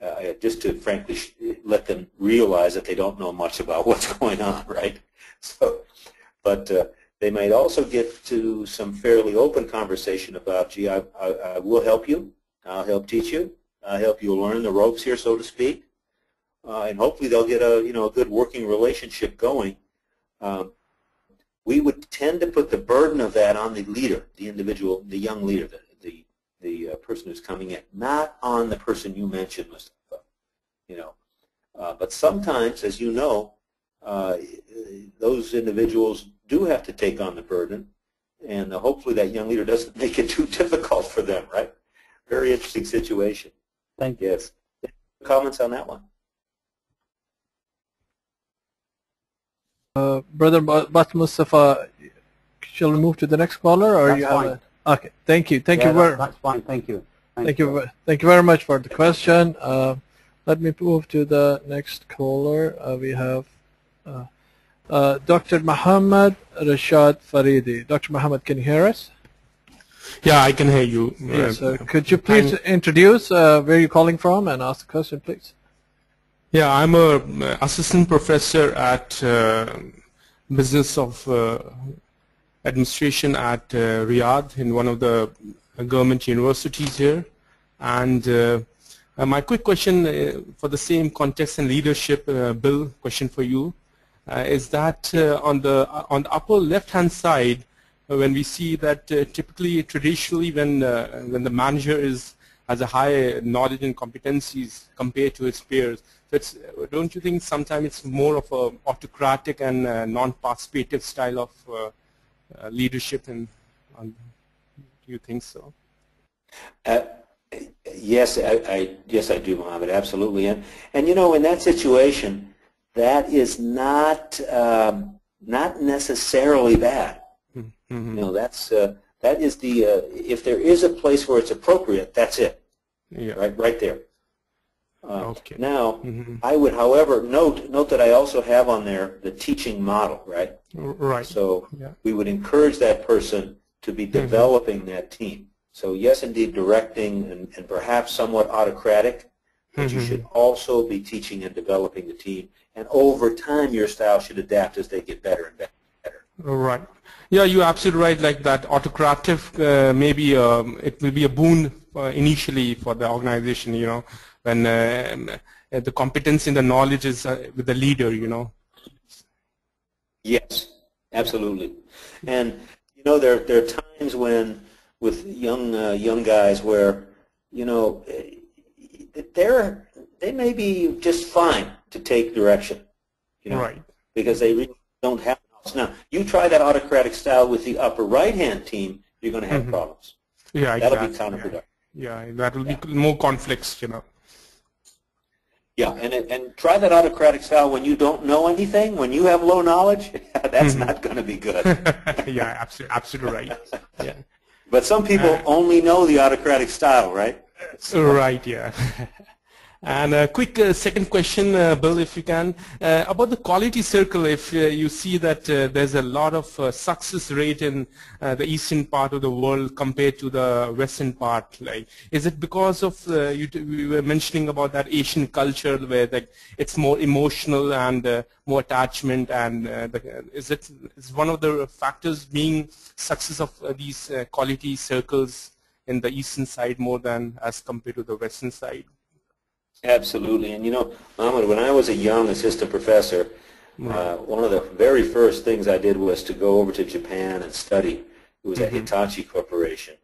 uh, just to frankly let them realize that they don't know much about what's going on, right? So, but uh, they might also get to some fairly open conversation about, gee, I, I, I, will help you. I'll help teach you. I'll help you learn the ropes here, so to speak. Uh, and hopefully they'll get a, you know, a good working relationship going. Um, we would tend to put the burden of that on the leader, the individual, the young leader, the, the, the uh, person who's coming in, not on the person you mentioned, Mustafa. You know, uh, but sometimes, as you know, uh, those individuals do have to take on the burden, and uh, hopefully that young leader doesn't make it too difficult for them, right? Very interesting situation. Thank you. Yes. Comments on that one? Uh, Brother Bat Mustafa, shall we move to the next caller, or that's you fine. have a, okay? Thank you, thank yeah, you very, that, that's fine. Thank you. Thank, thank you, ve- thank you very much for the question. Uh, let me move to the next caller. Uh, we have uh, uh, Dr. Muhammad Rashad Faridi. Dr. Muhammad, can you hear us? Yeah, I can hear you. Yes. Could you please I'm- introduce uh, where you're calling from and ask the question, please? Yeah, I'm a uh, assistant professor at uh, Business of uh, Administration at uh, Riyadh in one of the government universities here. And uh, uh, my quick question uh, for the same context and leadership, uh, Bill, question for you, uh, is that uh, on the on the upper left-hand side, uh, when we see that uh, typically, traditionally, when uh, when the manager is has a high knowledge and competencies compared to his peers, so it's, don't you think sometimes it's more of a autocratic and uh, non-participative style of uh, uh, leadership? And um, do you think so? Uh, yes, I, I yes I do, Mohammed, absolutely. And and you know, in that situation, that is not um, not necessarily bad. Mm-hmm. You know, that's uh, that is the uh, if there is a place where it's appropriate, that's it, Yeah. right, right there. Uh, Okay. Now, Mhm. I would, however, note note that I also have on there the teaching model, right? Right. So Yeah. we would encourage that person to be developing that team. So yes, indeed, directing and, and perhaps somewhat autocratic, but you Mhm. should also be teaching and developing the team. And over time, your style should adapt as they get better and better. Right. Yeah, you're absolutely right. Like that autocratic, uh, maybe um, it will be a boon uh, initially for the organization. You know, when uh, uh, the competence in the knowledge is uh, with the leader. You know. Yes, absolutely. And you know, there there are times when with young uh, young guys where you know eh, they're they may be just fine to take direction. You know, Right. because they really don't have. Now, you try that autocratic style with the upper right-hand team, you're going to have Mhm. problems. Yeah. That'll be exactly. counterproductive. Yeah. yeah, that will be more conflicts. You know. Yeah, and it- and try that autocratic style when you don't know anything, when you have low knowledge. That's Mhm. not going to be good. yeah. Absolutely. Absolutely right. Yeah. But some people only know the autocratic style, right? Right, yeah. And a quick uh, second question, uh, Bill, if you can, uh, about the quality circle. If uh, you see that uh, there's a lot of uh, success rate in the eastern part of the world compared to the western part, like, is it because of you? We were mentioning about that Asian culture where like it's more emotional and more attachment, and the, is it is one of the factors being success of these quality circles in the eastern side more than as compared to the western side? Absolutely. And you know, Mohammed, when I was a young assistant professor, uh, one of the very first things I did was to go over to Japan and study. It was at Hitachi Corporation.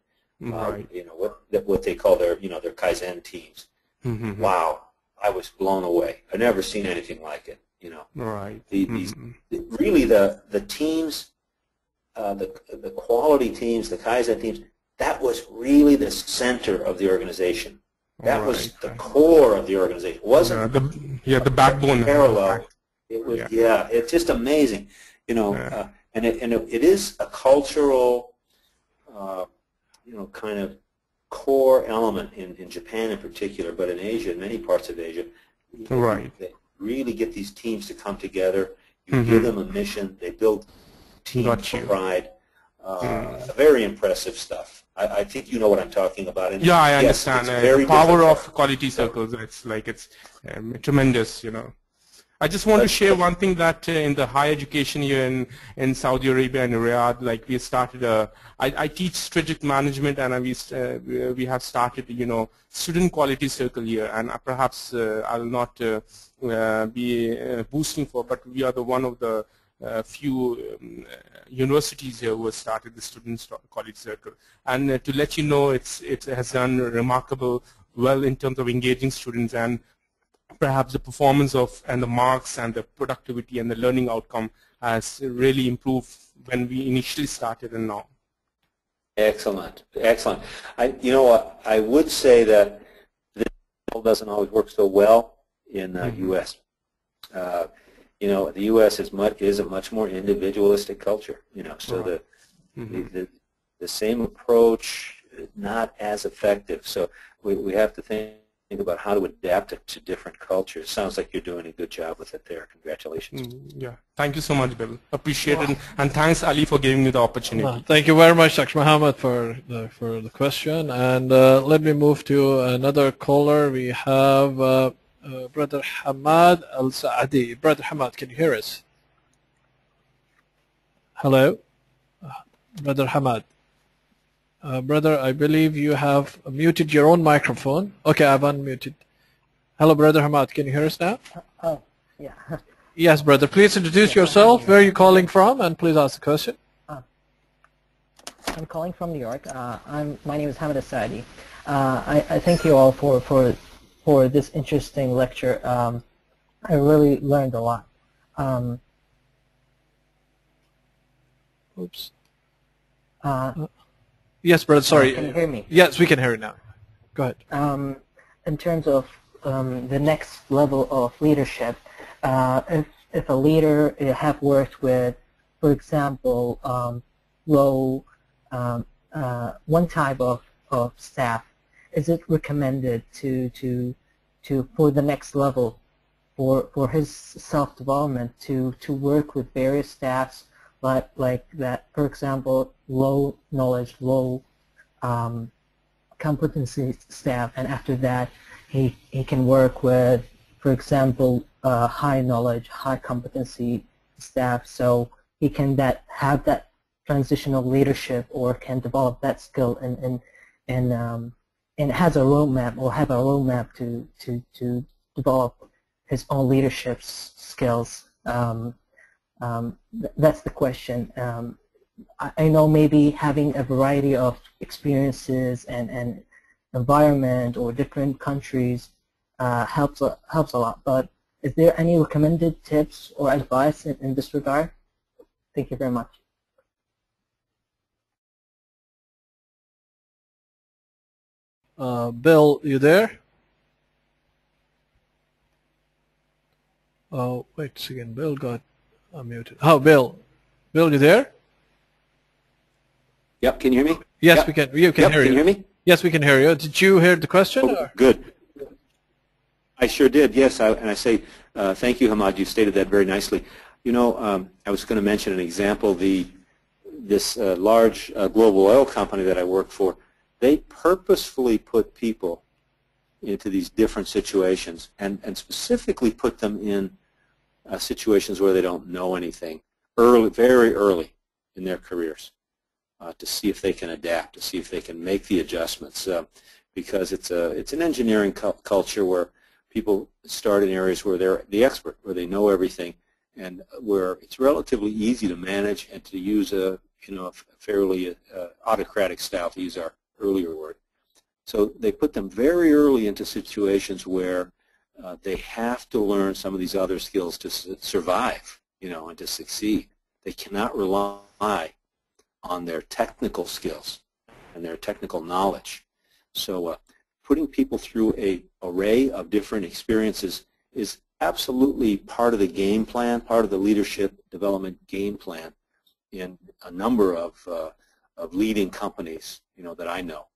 Uh, Right. you know what what they call their you know their kaizen teams. Mhm. Wow, I was blown away. I've never seen anything like it. You know, Right. the, these Mhm. the- really the the teams, uh, the the quality teams, the kaizen teams. That was really the center of the organization. That was the core of the organization. It wasn't Yeah, the, yeah, the backbone. parallel. It was Yeah. yeah. It's just amazing, you know, Yeah. uh, and it and it, it is a cultural, uh, you know, kind of core element in, in Japan in particular, but in Asia, in many parts of Asia, Right. They really get these teams to come together. You Mhm. give them a mission. They build team you. pride. Uh, Mm. Very impressive stuff. I, I think you know what I'm talking about. And Yeah, I yes, understand. Uh, the power of quality circles, it's like it's um, tremendous, you know. I just want to share one thing that uh, in the higher education here in, in Saudi Arabia and Riyadh, like we started a, I, I teach strategic management and we, uh, we- have started, you know, student quality circle here and uh, perhaps uh, I'll not uh, uh, be uh, boosting for, but we are the one of the uh, few um, uh, universities here who have started the student College circle. And uh, to let you know, it's, it has done remarkable well in terms of engaging students and perhaps the performance of and the marks and the productivity and the learning outcome has really improved when we initially started and now. Excellent, excellent. I, you know what? I would say that this model doesn't always work so well in uh, Mhm. U.S. Uh, you know, the U.S. is much is a much more individualistic culture. You know, so Right. the, Mhm. the the the same approach is not as effective. So we we have to think think about how to adapt it to different cultures. Sounds like you're doing a good job with it there. Congratulations. Mm, Yeah. Thank you so much, Bill. Appreciate it. And thanks, Ali, for giving me the opportunity. Thank you very much, Dr. Muhammad, for the, for the question. And uh, let me move to another caller. We have uh, uh, Brother Hamad Al Saadi. Brother Hamad, can you hear us? Hello, Uh, Brother Hamad. Uh, brother, I believe you have muted your own microphone. Okay, I've unmuted. Hello, Brother Hamad. Can you hear us now? Oh, yeah. Yes, brother. Please introduce yourself. Where are you calling from? And please ask the question. I'm calling from New York. Uh, I'm, my name is Hamid Asadi. Uh, I, I thank you all for, for, for this interesting lecture. Um, I really learned a lot. Um, Oops. uh, Yes, brother. Sorry. Can you hear me? Yes, we can hear you now. Go ahead. um, in terms of um, the next level of leadership, uh, if, if a leader uh, have worked with, for example, um, low, um, uh, one type of, of staff, is it recommended to, to, to for the next level, for, for his self-development to, to work with various staffs like, like that, for example, low knowledge, low um, competency staff, and after that, he, he can work with, for example, uh, high knowledge, high competency staff, so he can that have that transitional leadership or can develop that skill and and and um, and has a roadmap or have a roadmap to to to develop his own leadership skills. Um, um, th- that's the question. Um, I, I know maybe having a variety of experiences and, and environment or different countries uh, helps a, helps a lot. But is there any recommended tips or advice in, in this regard? Thank you very much. Uh, Bill, you there? Oh, wait a second. Bill got unmuted. Oh, Bill. Bill, you there? Yep, can you hear me? Yes, Yep. we can. You can Yep, hear can you. you hear me? Yes, we can hear you. Did you hear the question? Oh, good. I sure did, yes. I, and I say uh, thank you, Hamad. You stated that very nicely. You know, um, I was going to mention an example. The This uh, large uh, global oil company that I work for, they purposefully put people into these different situations and, and specifically put them in uh, situations where they don't know anything early, very early in their careers uh, to see if they can adapt, to see if they can make the adjustments. Uh, because it's a it's an engineering cu- culture where people start in areas where they're the expert, where they know everything, and where it's relatively easy to manage and to use a you know a fairly uh, autocratic style, to use our earlier word. So they put them very early into situations where uh, they have to learn some of these other skills to su- survive, you know, and to succeed. They cannot rely on their technical skills and their technical knowledge. So uh, putting people through a array of different experiences is absolutely part of the game plan, part of the leadership development game plan in a number of, uh, of leading companies, you know, that I know.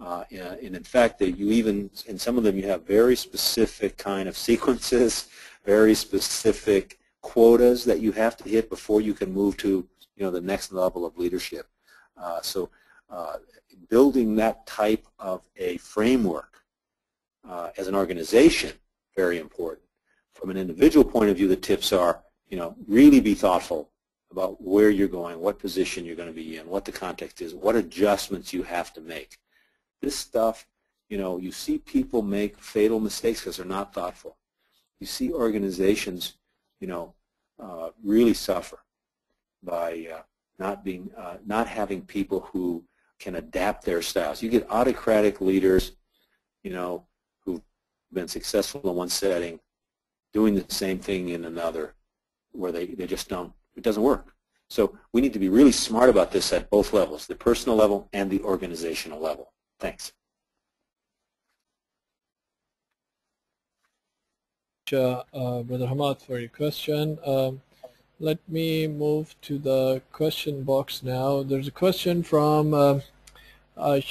Uh, and in fact, that you even, in some of them, you have very specific kind of sequences, very specific quotas that you have to hit before you can move to, you know, the next level of leadership. Uh, so uh, building that type of a framework uh, as an organization, very important. From an individual point of view, the tips are, you know, really be thoughtful about where you're going, what position you're going to be in, what the context is, what adjustments you have to make. This stuff, you know, you see people make fatal mistakes because they're not thoughtful. You see organizations, you know, uh, really suffer by uh, not being, uh, not having people who can adapt their styles. You get autocratic leaders, you know, who've been successful in one setting, doing the same thing in another, where they, they just don't, it doesn't work. So we need to be really smart about this at both levels, the personal level and the organizational level. Thanks. uh, Brother Hamad, for your question. Um, let me move to the question box now. There's a question from, uh, a,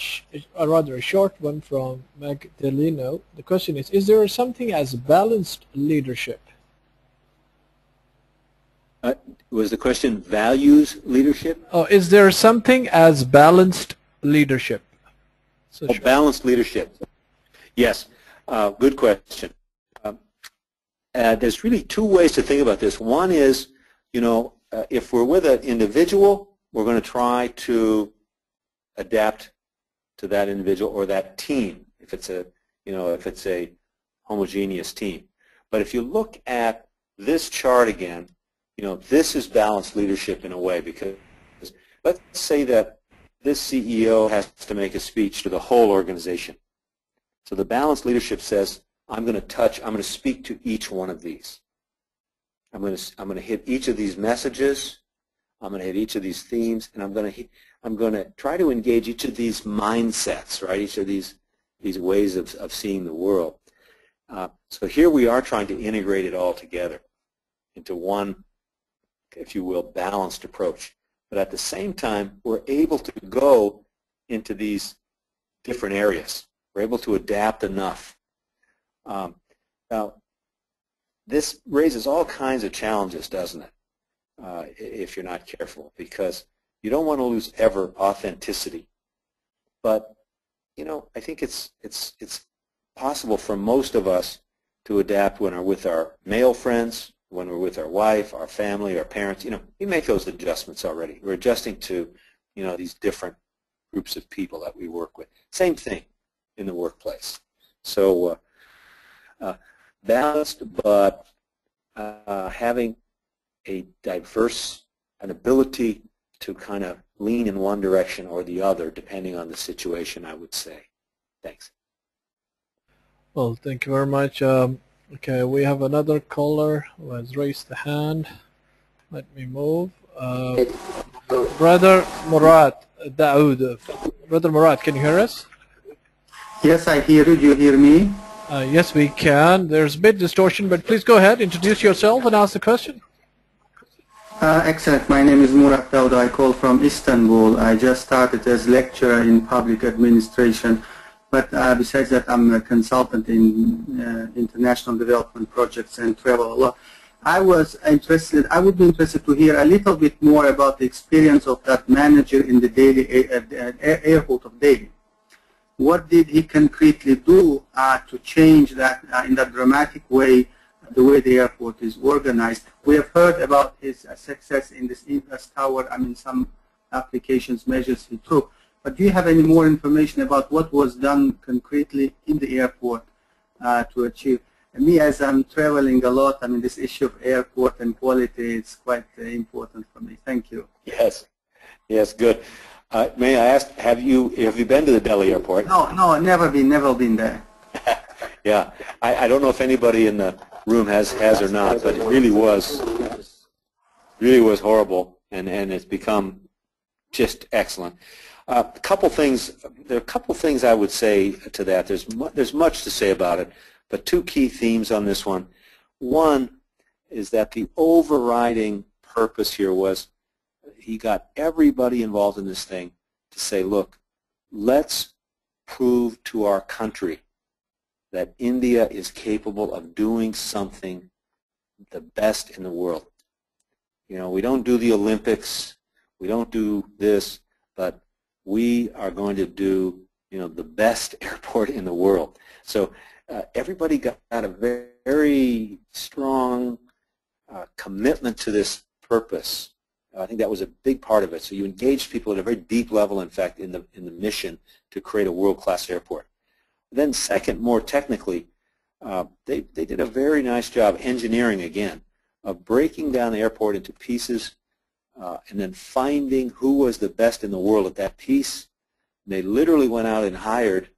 a rather a short one from Magdaleno. The question is, is there something as balanced leadership? Uh, was the question values leadership? Oh, is there something as balanced leadership? So Oh, balanced leadership. Yes, uh, good question. Uh, uh, there's really two ways to think about this. One is, you know, uh, if we're with an individual, we're going to try to adapt to that individual or that team. If it's a, you know, if it's a homogeneous team. But if you look at this chart again, you know, this is balanced leadership in a way because let's say that this CEO has to make a speech to the whole organization. So the balanced leadership says, I'm going to touch, I'm going to speak to each one of these. I'm going to, I'm going to hit each of these messages. I'm going to hit each of these themes, and I'm going to, I'm going to try to engage each of these mindsets, right? Each of these, these ways of, of seeing the world. Uh, so here we are trying to integrate it all together into one, if you will, balanced approach. But at the same time, we're able to go into these different areas. We're able to adapt enough. Um, now, this raises all kinds of challenges, doesn't it, uh, if you're not careful, because you don't want to lose ever authenticity. But, you know, I think it's, it's, it's possible for most of us to adapt when we're with our male friends, when we're with our wife, our family, our parents. You know, we make those adjustments already. We're adjusting to, you know, these different groups of people that we work with. Same thing in the workplace. So uh, uh, balanced, but uh, having a diverse, an ability to kind of lean in one direction or the other, depending on the situation, I would say. Thanks. Well, thank you very much. Um, okay, we have another caller who has raised the hand. Let me move. Uh, Brother Murat Daoud. Brother Murad, can you hear us? Yes, I hear you. Do you hear me? Uh, yes, we can. There's a bit distortion, but please go ahead, introduce yourself and ask the question. Uh, excellent. My name is Murat Daoud. I call from Istanbul. I just started as lecturer in public administration but uh, besides that, I'm a consultant in uh, international development projects and travel a lot. I was interested, I would be interested to hear a little bit more about the experience of that manager in the Delhi uh, airport of Delhi. What did he concretely do uh, to change that uh, in that dramatic way, the way the airport is organized? We have heard about his uh, success in this Indus Tower, I mean some applications, measures he took. But do you have any more information about what was done concretely in the airport uh, to achieve? And me, as I'm traveling a lot, I mean, this issue of airport and quality is quite uh, important for me. Thank you. Yes, yes, good. Uh, may I ask, have you have you been to the Delhi airport? No, no, never been, never been there. yeah, I, I don't know if anybody in the room has has or not, but it really was really was horrible, and and it's become just excellent. Uh, a couple things. There are a couple things I would say to that. There's mu there's much to say about it, but two key themes on this one. One is that the overriding purpose here was he got everybody involved in this thing to say, look, let's prove to our country that India is capable of doing something the best in the world. You know, we don't do the Olympics, we don't do this, but we are going to do you know the best airport in the world. So uh, everybody got a very, very strong uh, commitment to this purpose. I think that was a big part of it. So you engaged people at a very deep level, in fact, in the in the mission to create a world-class airport. Then second, more technically, uh, they, they did a very nice job engineering again of breaking down the airport into pieces uh, and then finding who was the best in the world at that piece. They literally went out and hired,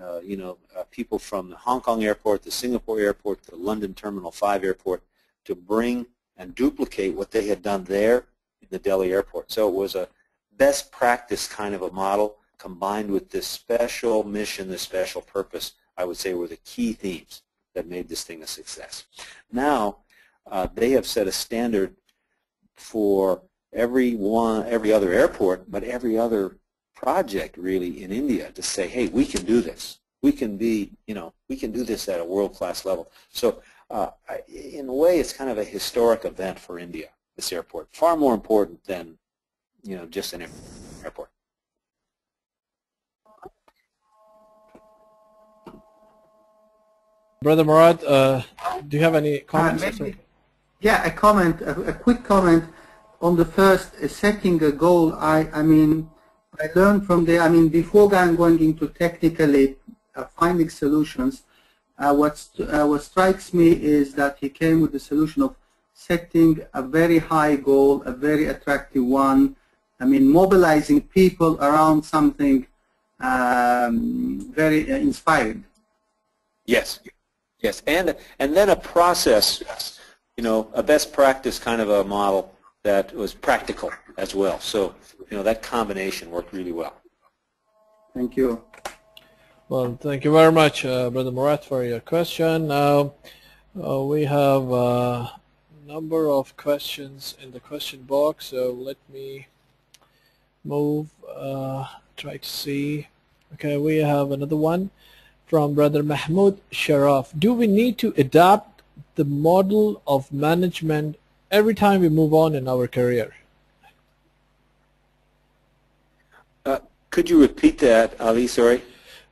uh, you know, uh, people from the Hong Kong airport, the Singapore airport, the London Terminal 5 airport to bring and duplicate what they had done there in the Delhi airport. So it was a best practice kind of a model combined with this special mission, this special purpose, I would say were the key themes that made this thing a success. Now, uh, they have set a standard for every one, every other airport, but every other project really in India to say, hey, we can do this. We can be, you know, we can do this at a world-class level. So uh, in a way, it's kind of a historic event for India, this airport. Far more important than, you know, just an airport. Brother Murad, uh, Do you have any comments? Uh, maybe, yeah, a comment, a, a, quick comment on the first uh, setting a goal. I, I mean, I learned from there. I mean, before going into technically uh, finding solutions, uh, what uh, what strikes me is that he came with the solution of setting a very high goal, a very attractive one. I mean, mobilizing people around something um, very uh, inspiring. Yes, yes, and and then a process, you know, a best practice kind of a model that was practical as well. So, you know, that combination worked really well. Thank you. Well, thank you very much, uh, Brother Murat, for your question. Now, uh, we have a number of questions in the question box, so let me move, uh, try to see. Okay, we have another one from Brother Mahmoud Sharaf. Do we need to adapt the model of management every time we move on in our career? Uh, could you repeat that, Ali? Sorry.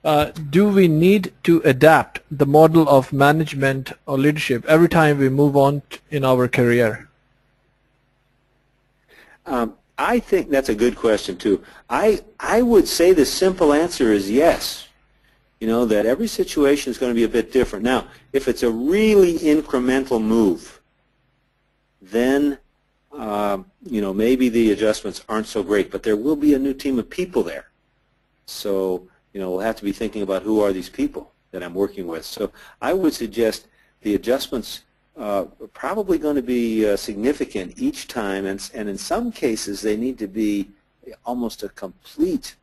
Uh, do we need to adapt the model of management or leadership every time we move on in our career? Um, I think that's a good question too. I I would say the simple answer is yes. You know that every situation is going to be a bit different. Now, if it's a really incremental move, then uh, you know maybe the adjustments aren't so great, but there will be a new team of people there. So you know we'll have to be thinking about who are these people that I'm working with. So I would suggest the adjustments uh, probably going to be uh, significant each time, and, and in some cases they need to be almost a complete,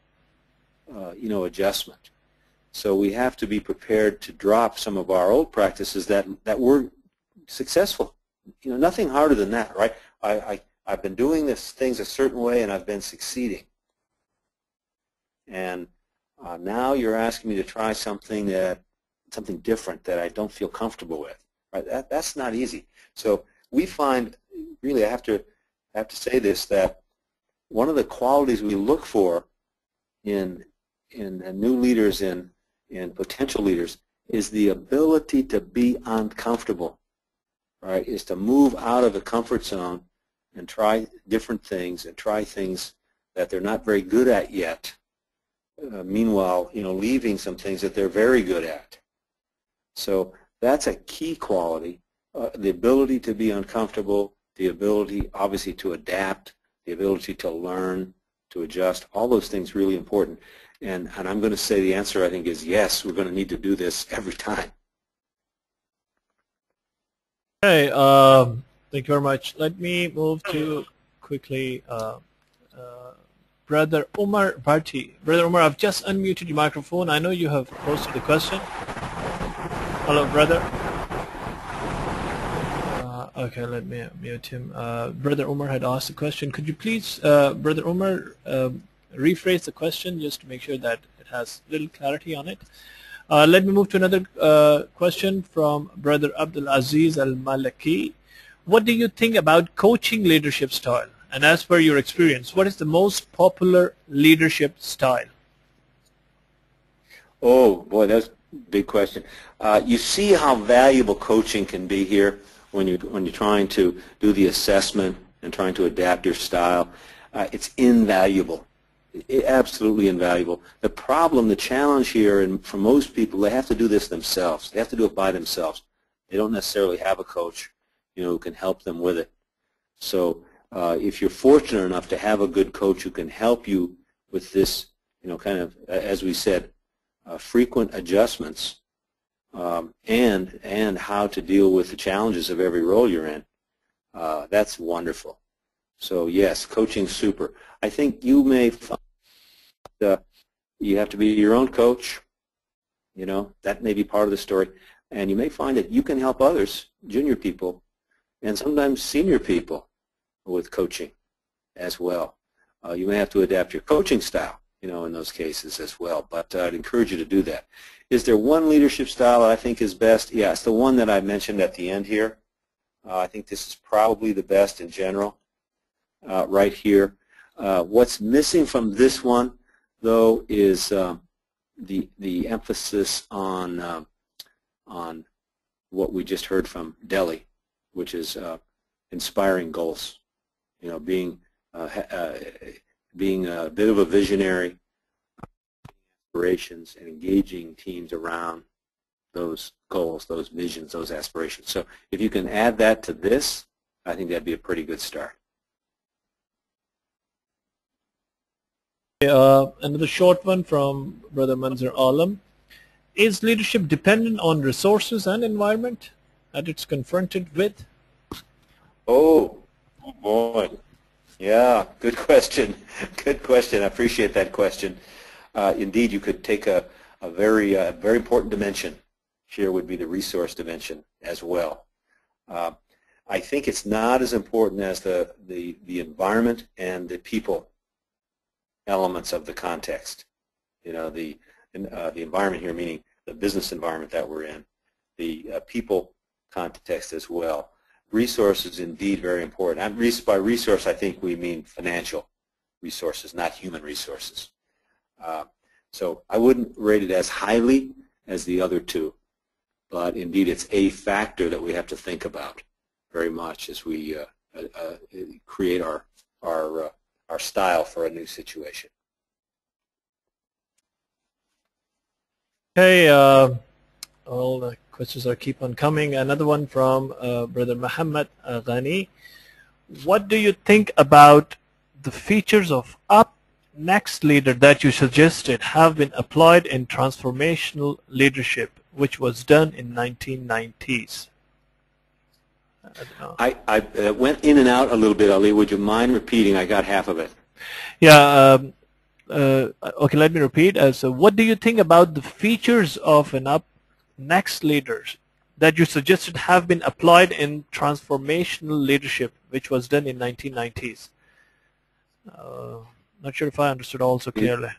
uh, you know, adjustment. So we have to be prepared to drop some of our old practices that that were successful. You know, nothing harder than that, right? I, I I've been doing this things a certain way, and I've been succeeding. And uh, now you're asking me to try something that something different that I don't feel comfortable with. Right? That, that's not easy. So we find, really, I have to I have to say this that one of the qualities we look for in in new leaders in in potential leaders is the ability to be uncomfortable. Right? Is to move out of the comfort zone and try different things and try things that they're not very good at yet. Uh, meanwhile, you know, leaving some things that they're very good at. So that's a key quality, uh, the ability to be uncomfortable, the ability obviously to adapt, the ability to learn, to adjust, all those things really important. And, and I'm going to say the answer I think is yes, we're going to need to do this every time. Okay, um, thank you very much. Let me move to quickly uh, uh, Brother Umar Bharti. Brother Umar, I've just unmuted your microphone. I know you have posted the question. Hello, brother. Uh, okay, let me mute him. Uh, brother Umar had asked a question. Could you please, uh, Brother Umar, um, rephrase the question just to make sure that it has little clarity on it? Uh, let me move to another uh, question from Brother Abdul Aziz Al-Malaki. What do you think about coaching leadership style? And as per your experience, what is the most popular leadership style? Oh, boy, that's a big question. Uh, you see how valuable coaching can be here when you when you're trying to do the assessment and trying to adapt your style. Uh, it's invaluable, absolutely invaluable. The problem, the challenge here, and for most people, they have to do this themselves. They have to do it by themselves. They don't necessarily have a coach, you know, who can help them with it. So uh, if you're fortunate enough to have a good coach who can help you with this, you know, kind of, as we said, uh, frequent adjustments um, and and how to deal with the challenges of every role you're in. Uh, that's wonderful. So yes, coaching super. I think you may find uh, you have to be your own coach. You know that may be part of the story, and you may find that you can help others, junior people, and sometimes senior people, with coaching as well. Uh, you may have to adapt your coaching style you know, in those cases as well. But uh, I'd encourage you to do that. Is there one leadership style I think is best? Yeah, the one that I mentioned at the end here. Uh, I think this is probably the best in general uh, right here. Uh, what's missing from this one, though, is um, the the emphasis on um, on what we just heard from Delhi, which is uh, inspiring goals. You know, being uh, uh, being a bit of a visionary, aspirations, and engaging teams around those goals, those visions, those aspirations. So if you can add that to this, I think that'd be a pretty good start. Uh, another short one from Brother Manzur Alam. Is leadership dependent on resources and environment that it's confronted with? Oh, boy. Yeah, good question. Good question. I appreciate that question. Uh, indeed, you could take a, a very, uh, very important dimension. Here would be the resource dimension as well. Uh, I think it's not as important as the, the, the environment and the people elements of the context. You know, the, uh, the environment here meaning the business environment that we're in, the uh, people context as well. Resource is indeed very important. And by resource, I think we mean financial resources, not human resources. Uh, so I wouldn't rate it as highly as the other two, but indeed it's a factor that we have to think about very much as we uh, uh, uh create our our uh, our style for a new situation. Okay, uh, all the questions are keep on coming. Another one from uh, Brother Muhammad Ghani. What do you think about the features of Up Next Leader that you suggested have been applied in transformational leadership, which was done in 1990s? I, I uh, went in and out a little bit, Ali. Would you mind repeating? I got half of it. Yeah. Um, uh, okay, let me repeat. Uh, so what do you think about the features of an up next leaders that you suggested have been applied in transformational leadership, which was done in 1990s? Uh, not sure if I understood also clearly.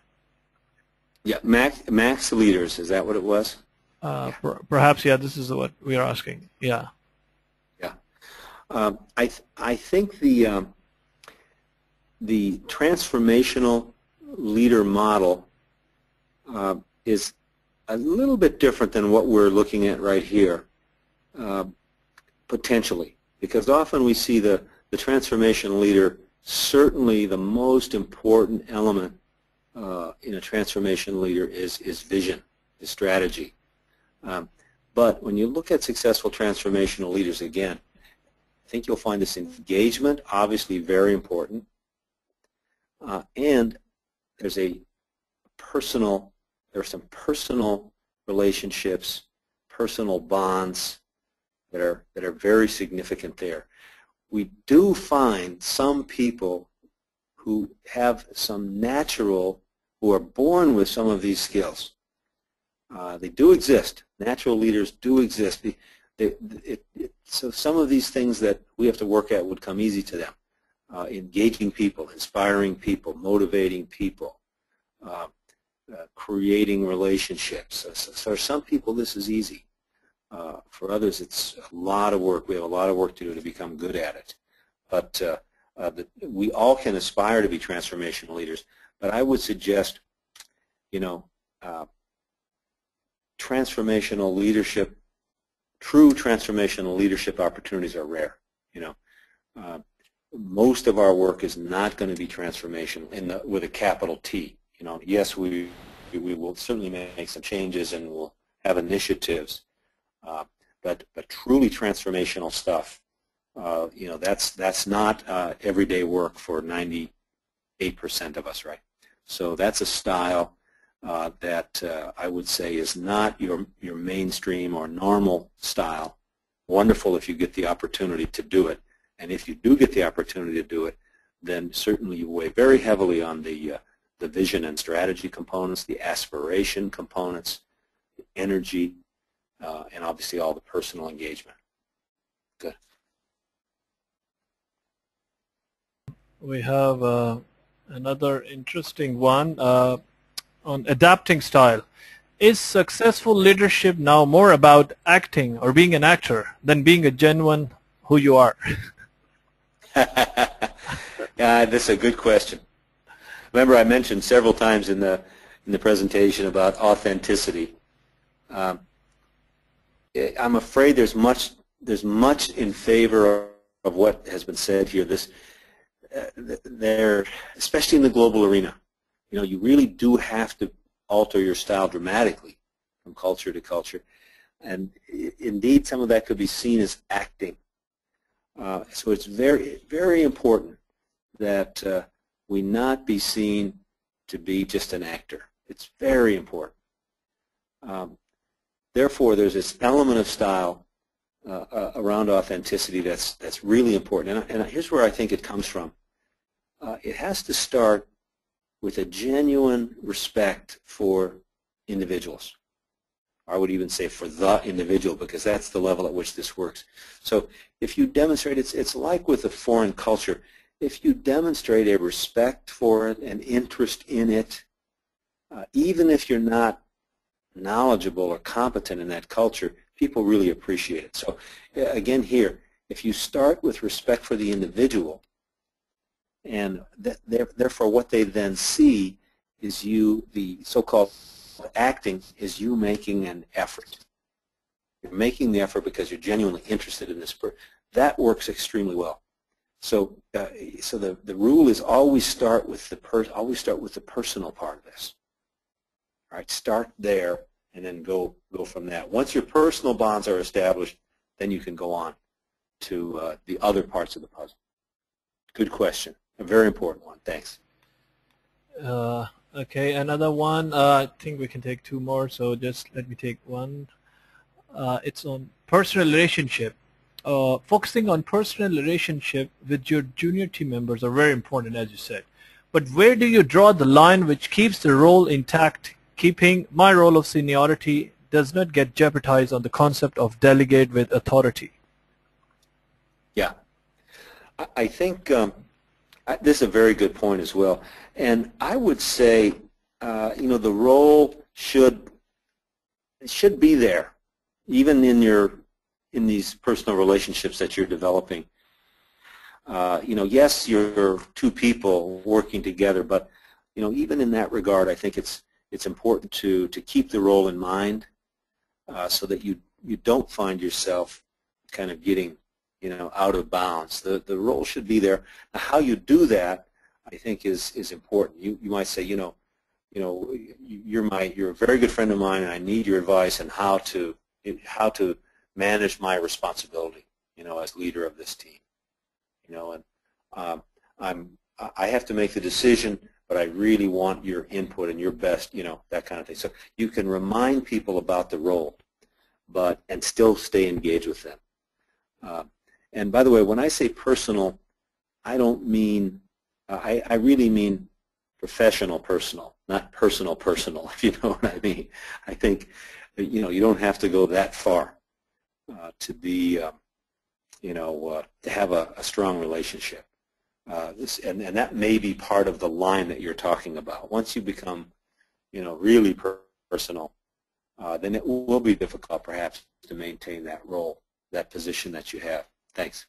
Yeah, max, max leaders, is that what it was? Uh, per perhaps, yeah, this is what we are asking. Yeah. Um, I, th I think the, um, the transformational leader model uh, is a little bit different than what we're looking at right here, uh, potentially, because often we see the, the transformation leader certainly the most important element uh, in a transformation leader is, is vision, is strategy. Um, but when you look at successful transformational leaders, again, I think you'll find this engagement obviously very important. Uh, and there's a personal, there are some personal relationships, personal bonds that are, that are very significant there. We do find some people who have some natural, who are born with some of these skills. Uh, they do exist. Natural leaders do exist. It, it, it, so some of these things that we have to work at would come easy to them. Uh, engaging people, inspiring people, motivating people, uh, uh, creating relationships. So, so, for some people this is easy. Uh, for others it's a lot of work. We have a lot of work to do to become good at it. But uh, uh, the, we all can aspire to be transformational leaders. But I would suggest, you know, transformational leadership true transformational leadership opportunities are rare. You know, uh, most of our work is not going to be transformational in the, with a capital T. You know, yes, we we will certainly make some changes and we'll have initiatives, uh, but but truly transformational stuff. Uh, you know, that's that's not uh, everyday work for 98% of us, right? So that's a style uh, that uh, I would say is not your, your mainstream or normal style. Wonderful if you get the opportunity to do it. And if you do get the opportunity to do it, then certainly you weigh very heavily on the, uh, the vision and strategy components, the aspiration components, the energy, uh, and obviously all the personal engagement. Good. We have uh, another interesting one. On adapting style. Is successful leadership now more about acting or being an actor than being a genuine who you are? yeah, that's a good question. Remember I mentioned several times in the in the presentation about authenticity. Um, I'm afraid there's much there's much in favor of what has been said here. This uh, there, especially in the global arena, you know, you really do have to alter your style dramatically from culture to culture, and indeed, some of that could be seen as acting. Uh, so it's very very important that uh, we not be seen to be just an actor. It's very important. Um, therefore, there's this element of style uh, uh, around authenticity that's that's really important. And, and, here's where I think it comes from. Uh, it has to start with a genuine respect for individuals. I would even say for the individual because that's the level at which this works. So if you demonstrate, it's, it's like with a foreign culture. If you demonstrate a respect for it, an interest in it, uh, even if you're not knowledgeable or competent in that culture, people really appreciate it. So again here, if you start with respect for the individual, and th therefore what they then see is you, the so-called acting, is you making an effort. You're making the effort because you're genuinely interested in this. That works extremely well. So, uh, so the, the rule is always start with the per always start with the personal part of this. Right, start there and then go go from that. Once your personal bonds are established, then you can go on to uh, the other parts of the puzzle. Good question. A very important one. Thanks. Uh, okay, another one. Uh, I think we can take two more, so just let me take one. Uh, it's on personal relationship. Uh, focusing on personal relationship with your junior team members are very important, as you said. But where do you draw the line which keeps the role intact keeping my role of seniority does not get jeopardized on the concept of delegate with authority. Yeah. I think um, this is a very good point as well. And I would say, uh, you know, the role should should be there, even in your in these personal relationships that you're developing. Uh, you know, yes, you're two people working together, but you know, even in that regard, I think it's it's important to, to keep the role in mind uh, so that you, you don't find yourself kind of getting you know, out of bounds. The, the role should be there. Now, how you do that, I think, is, is important. You, you might say, you know, you know, you're my, you're a very good friend of mine, and I need your advice on how to, how to manage my responsibility, you know, as leader of this team. You know, and um, I'm, I have to make the decision but I really want your input and your best, you know, that kind of thing. So you can remind people about the role, but and still stay engaged with them. Uh, and by the way, when I say personal, I don't mean, uh, I, I really mean professional personal, not personal personal, if you know what I mean. I think, you know, you don't have to go that far uh, to be, um, you know, uh, to have a, a strong relationship. Uh, this, and, and that may be part of the line that you're talking about. Once you become, you know, really per personal, uh, then it will be difficult perhaps to maintain that role, that position that you have. Thanks.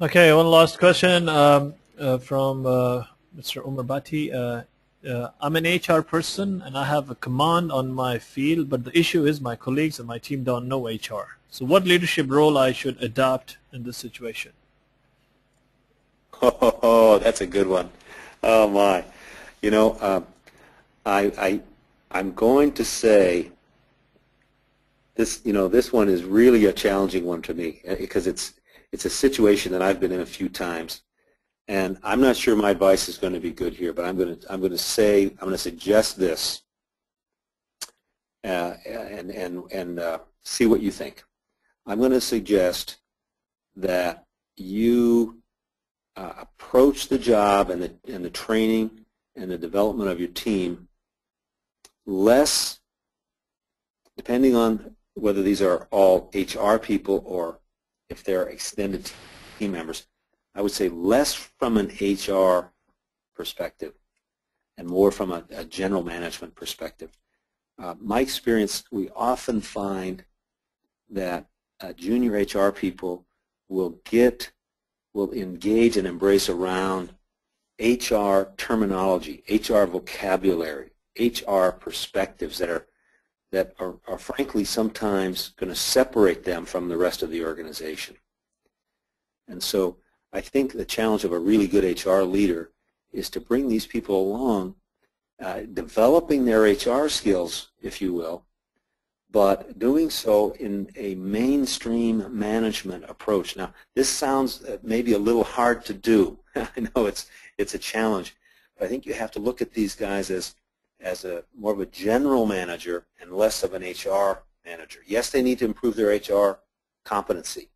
Okay, one last question um, uh, from uh, Mr. Umar Bati. Uh, I'm an HR person and I have a command on my field, but the issue is my colleagues and my team don't know HR. So what leadership role I should adopt in this situation? Oh, that's a good one. Oh my. You know, uh, I, I, I'm going to say this. You know, this one is really a challenging one to me because uh, it's it's a situation that I've been in a few times, and I'm not sure my advice is going to be good here. But I'm going to I'm going to say I'm going to suggest this, uh, and and and uh, see what you think. I'm going to suggest that you uh, approach the job and the, and the training and the development of your team less, depending on whether these are all HR people or if they're extended team members, I would say less from an HR perspective and more from a, a general management perspective. Uh, my experience, we often find that uh, junior HR people will get will engage and embrace around HR terminology, HR vocabulary, HR perspectives that are that are, are frankly sometimes going to separate them from the rest of the organization. And so I think the challenge of a really good HR leader is to bring these people along, uh, developing their HR skills, if you will, but doing so in a mainstream management approach. Now, this sounds uh, maybe a little hard to do. I know it's it's a challenge, but I think you have to look at these guys as as a more of a general manager and less of an HR manager. Yes, they need to improve their HR competency,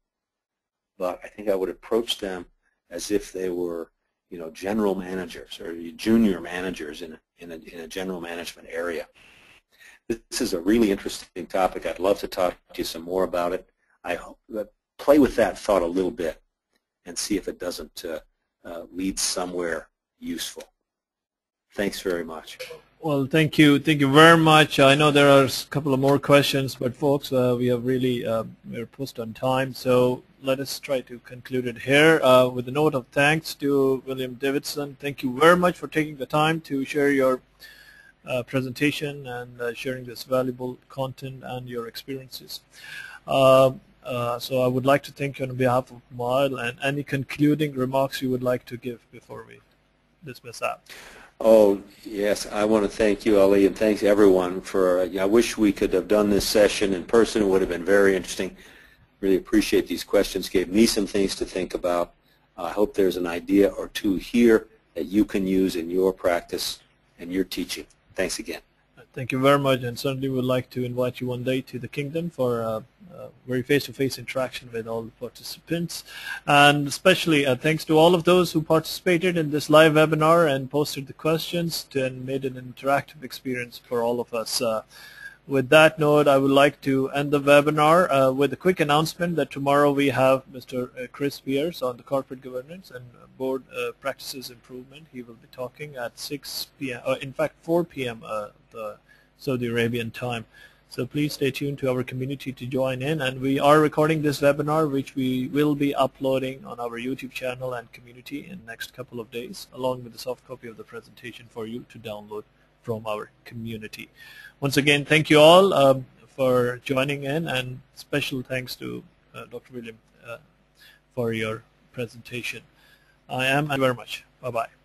but I think I would approach them as if they were, you know, general managers or junior managers in a, in a, in a general management area. This is a really interesting topic. I'd love to talk to you some more about it. I hope, uh, play with that thought a little bit and see if it doesn't uh, uh, lead somewhere useful. Thanks very much. Well, thank you. Thank you very much. I know there are a couple of more questions, but folks, uh, we have really, uh, we're pushed on time, so let us try to conclude it here uh, with a note of thanks to William Davidson. Thank you very much for taking the time to share your uh, presentation and uh, sharing this valuable content and your experiences. Uh, so I would like to thank you on behalf of Mile and any concluding remarks you would like to give before we dismiss out. Oh, yes, I want to thank you, Ali, and thanks everyone for, I wish we could have done this session in person. It would have been very interesting. Really appreciate these questions. Gave me some things to think about. I hope there's an idea or two here that you can use in your practice and your teaching. Thanks again. Thank you very much, and certainly would like to invite you one day to the Kingdom for a, a very face-to-face -face interaction with all the participants. And especially uh, thanks to all of those who participated in this live webinar and posted the questions and made an interactive experience for all of us. Uh, with that note, I would like to end the webinar uh, with a quick announcement that tomorrow we have Mr. Uh, Chris Pierce on the corporate governance and board uh, practices improvement. He will be talking at 6 p.m., uh, in fact 4 p.m. Uh, Saudi Arabian time. So please stay tuned to our community to join in. And we are recording this webinar, which we will be uploading on our YouTube channel and community in next couple of days, along with a soft copy of the presentation for you to download from our community. Once again, thank you all um, for joining in, and special thanks to uh, Dr. William uh, for your presentation. I am, and very much. Bye-bye.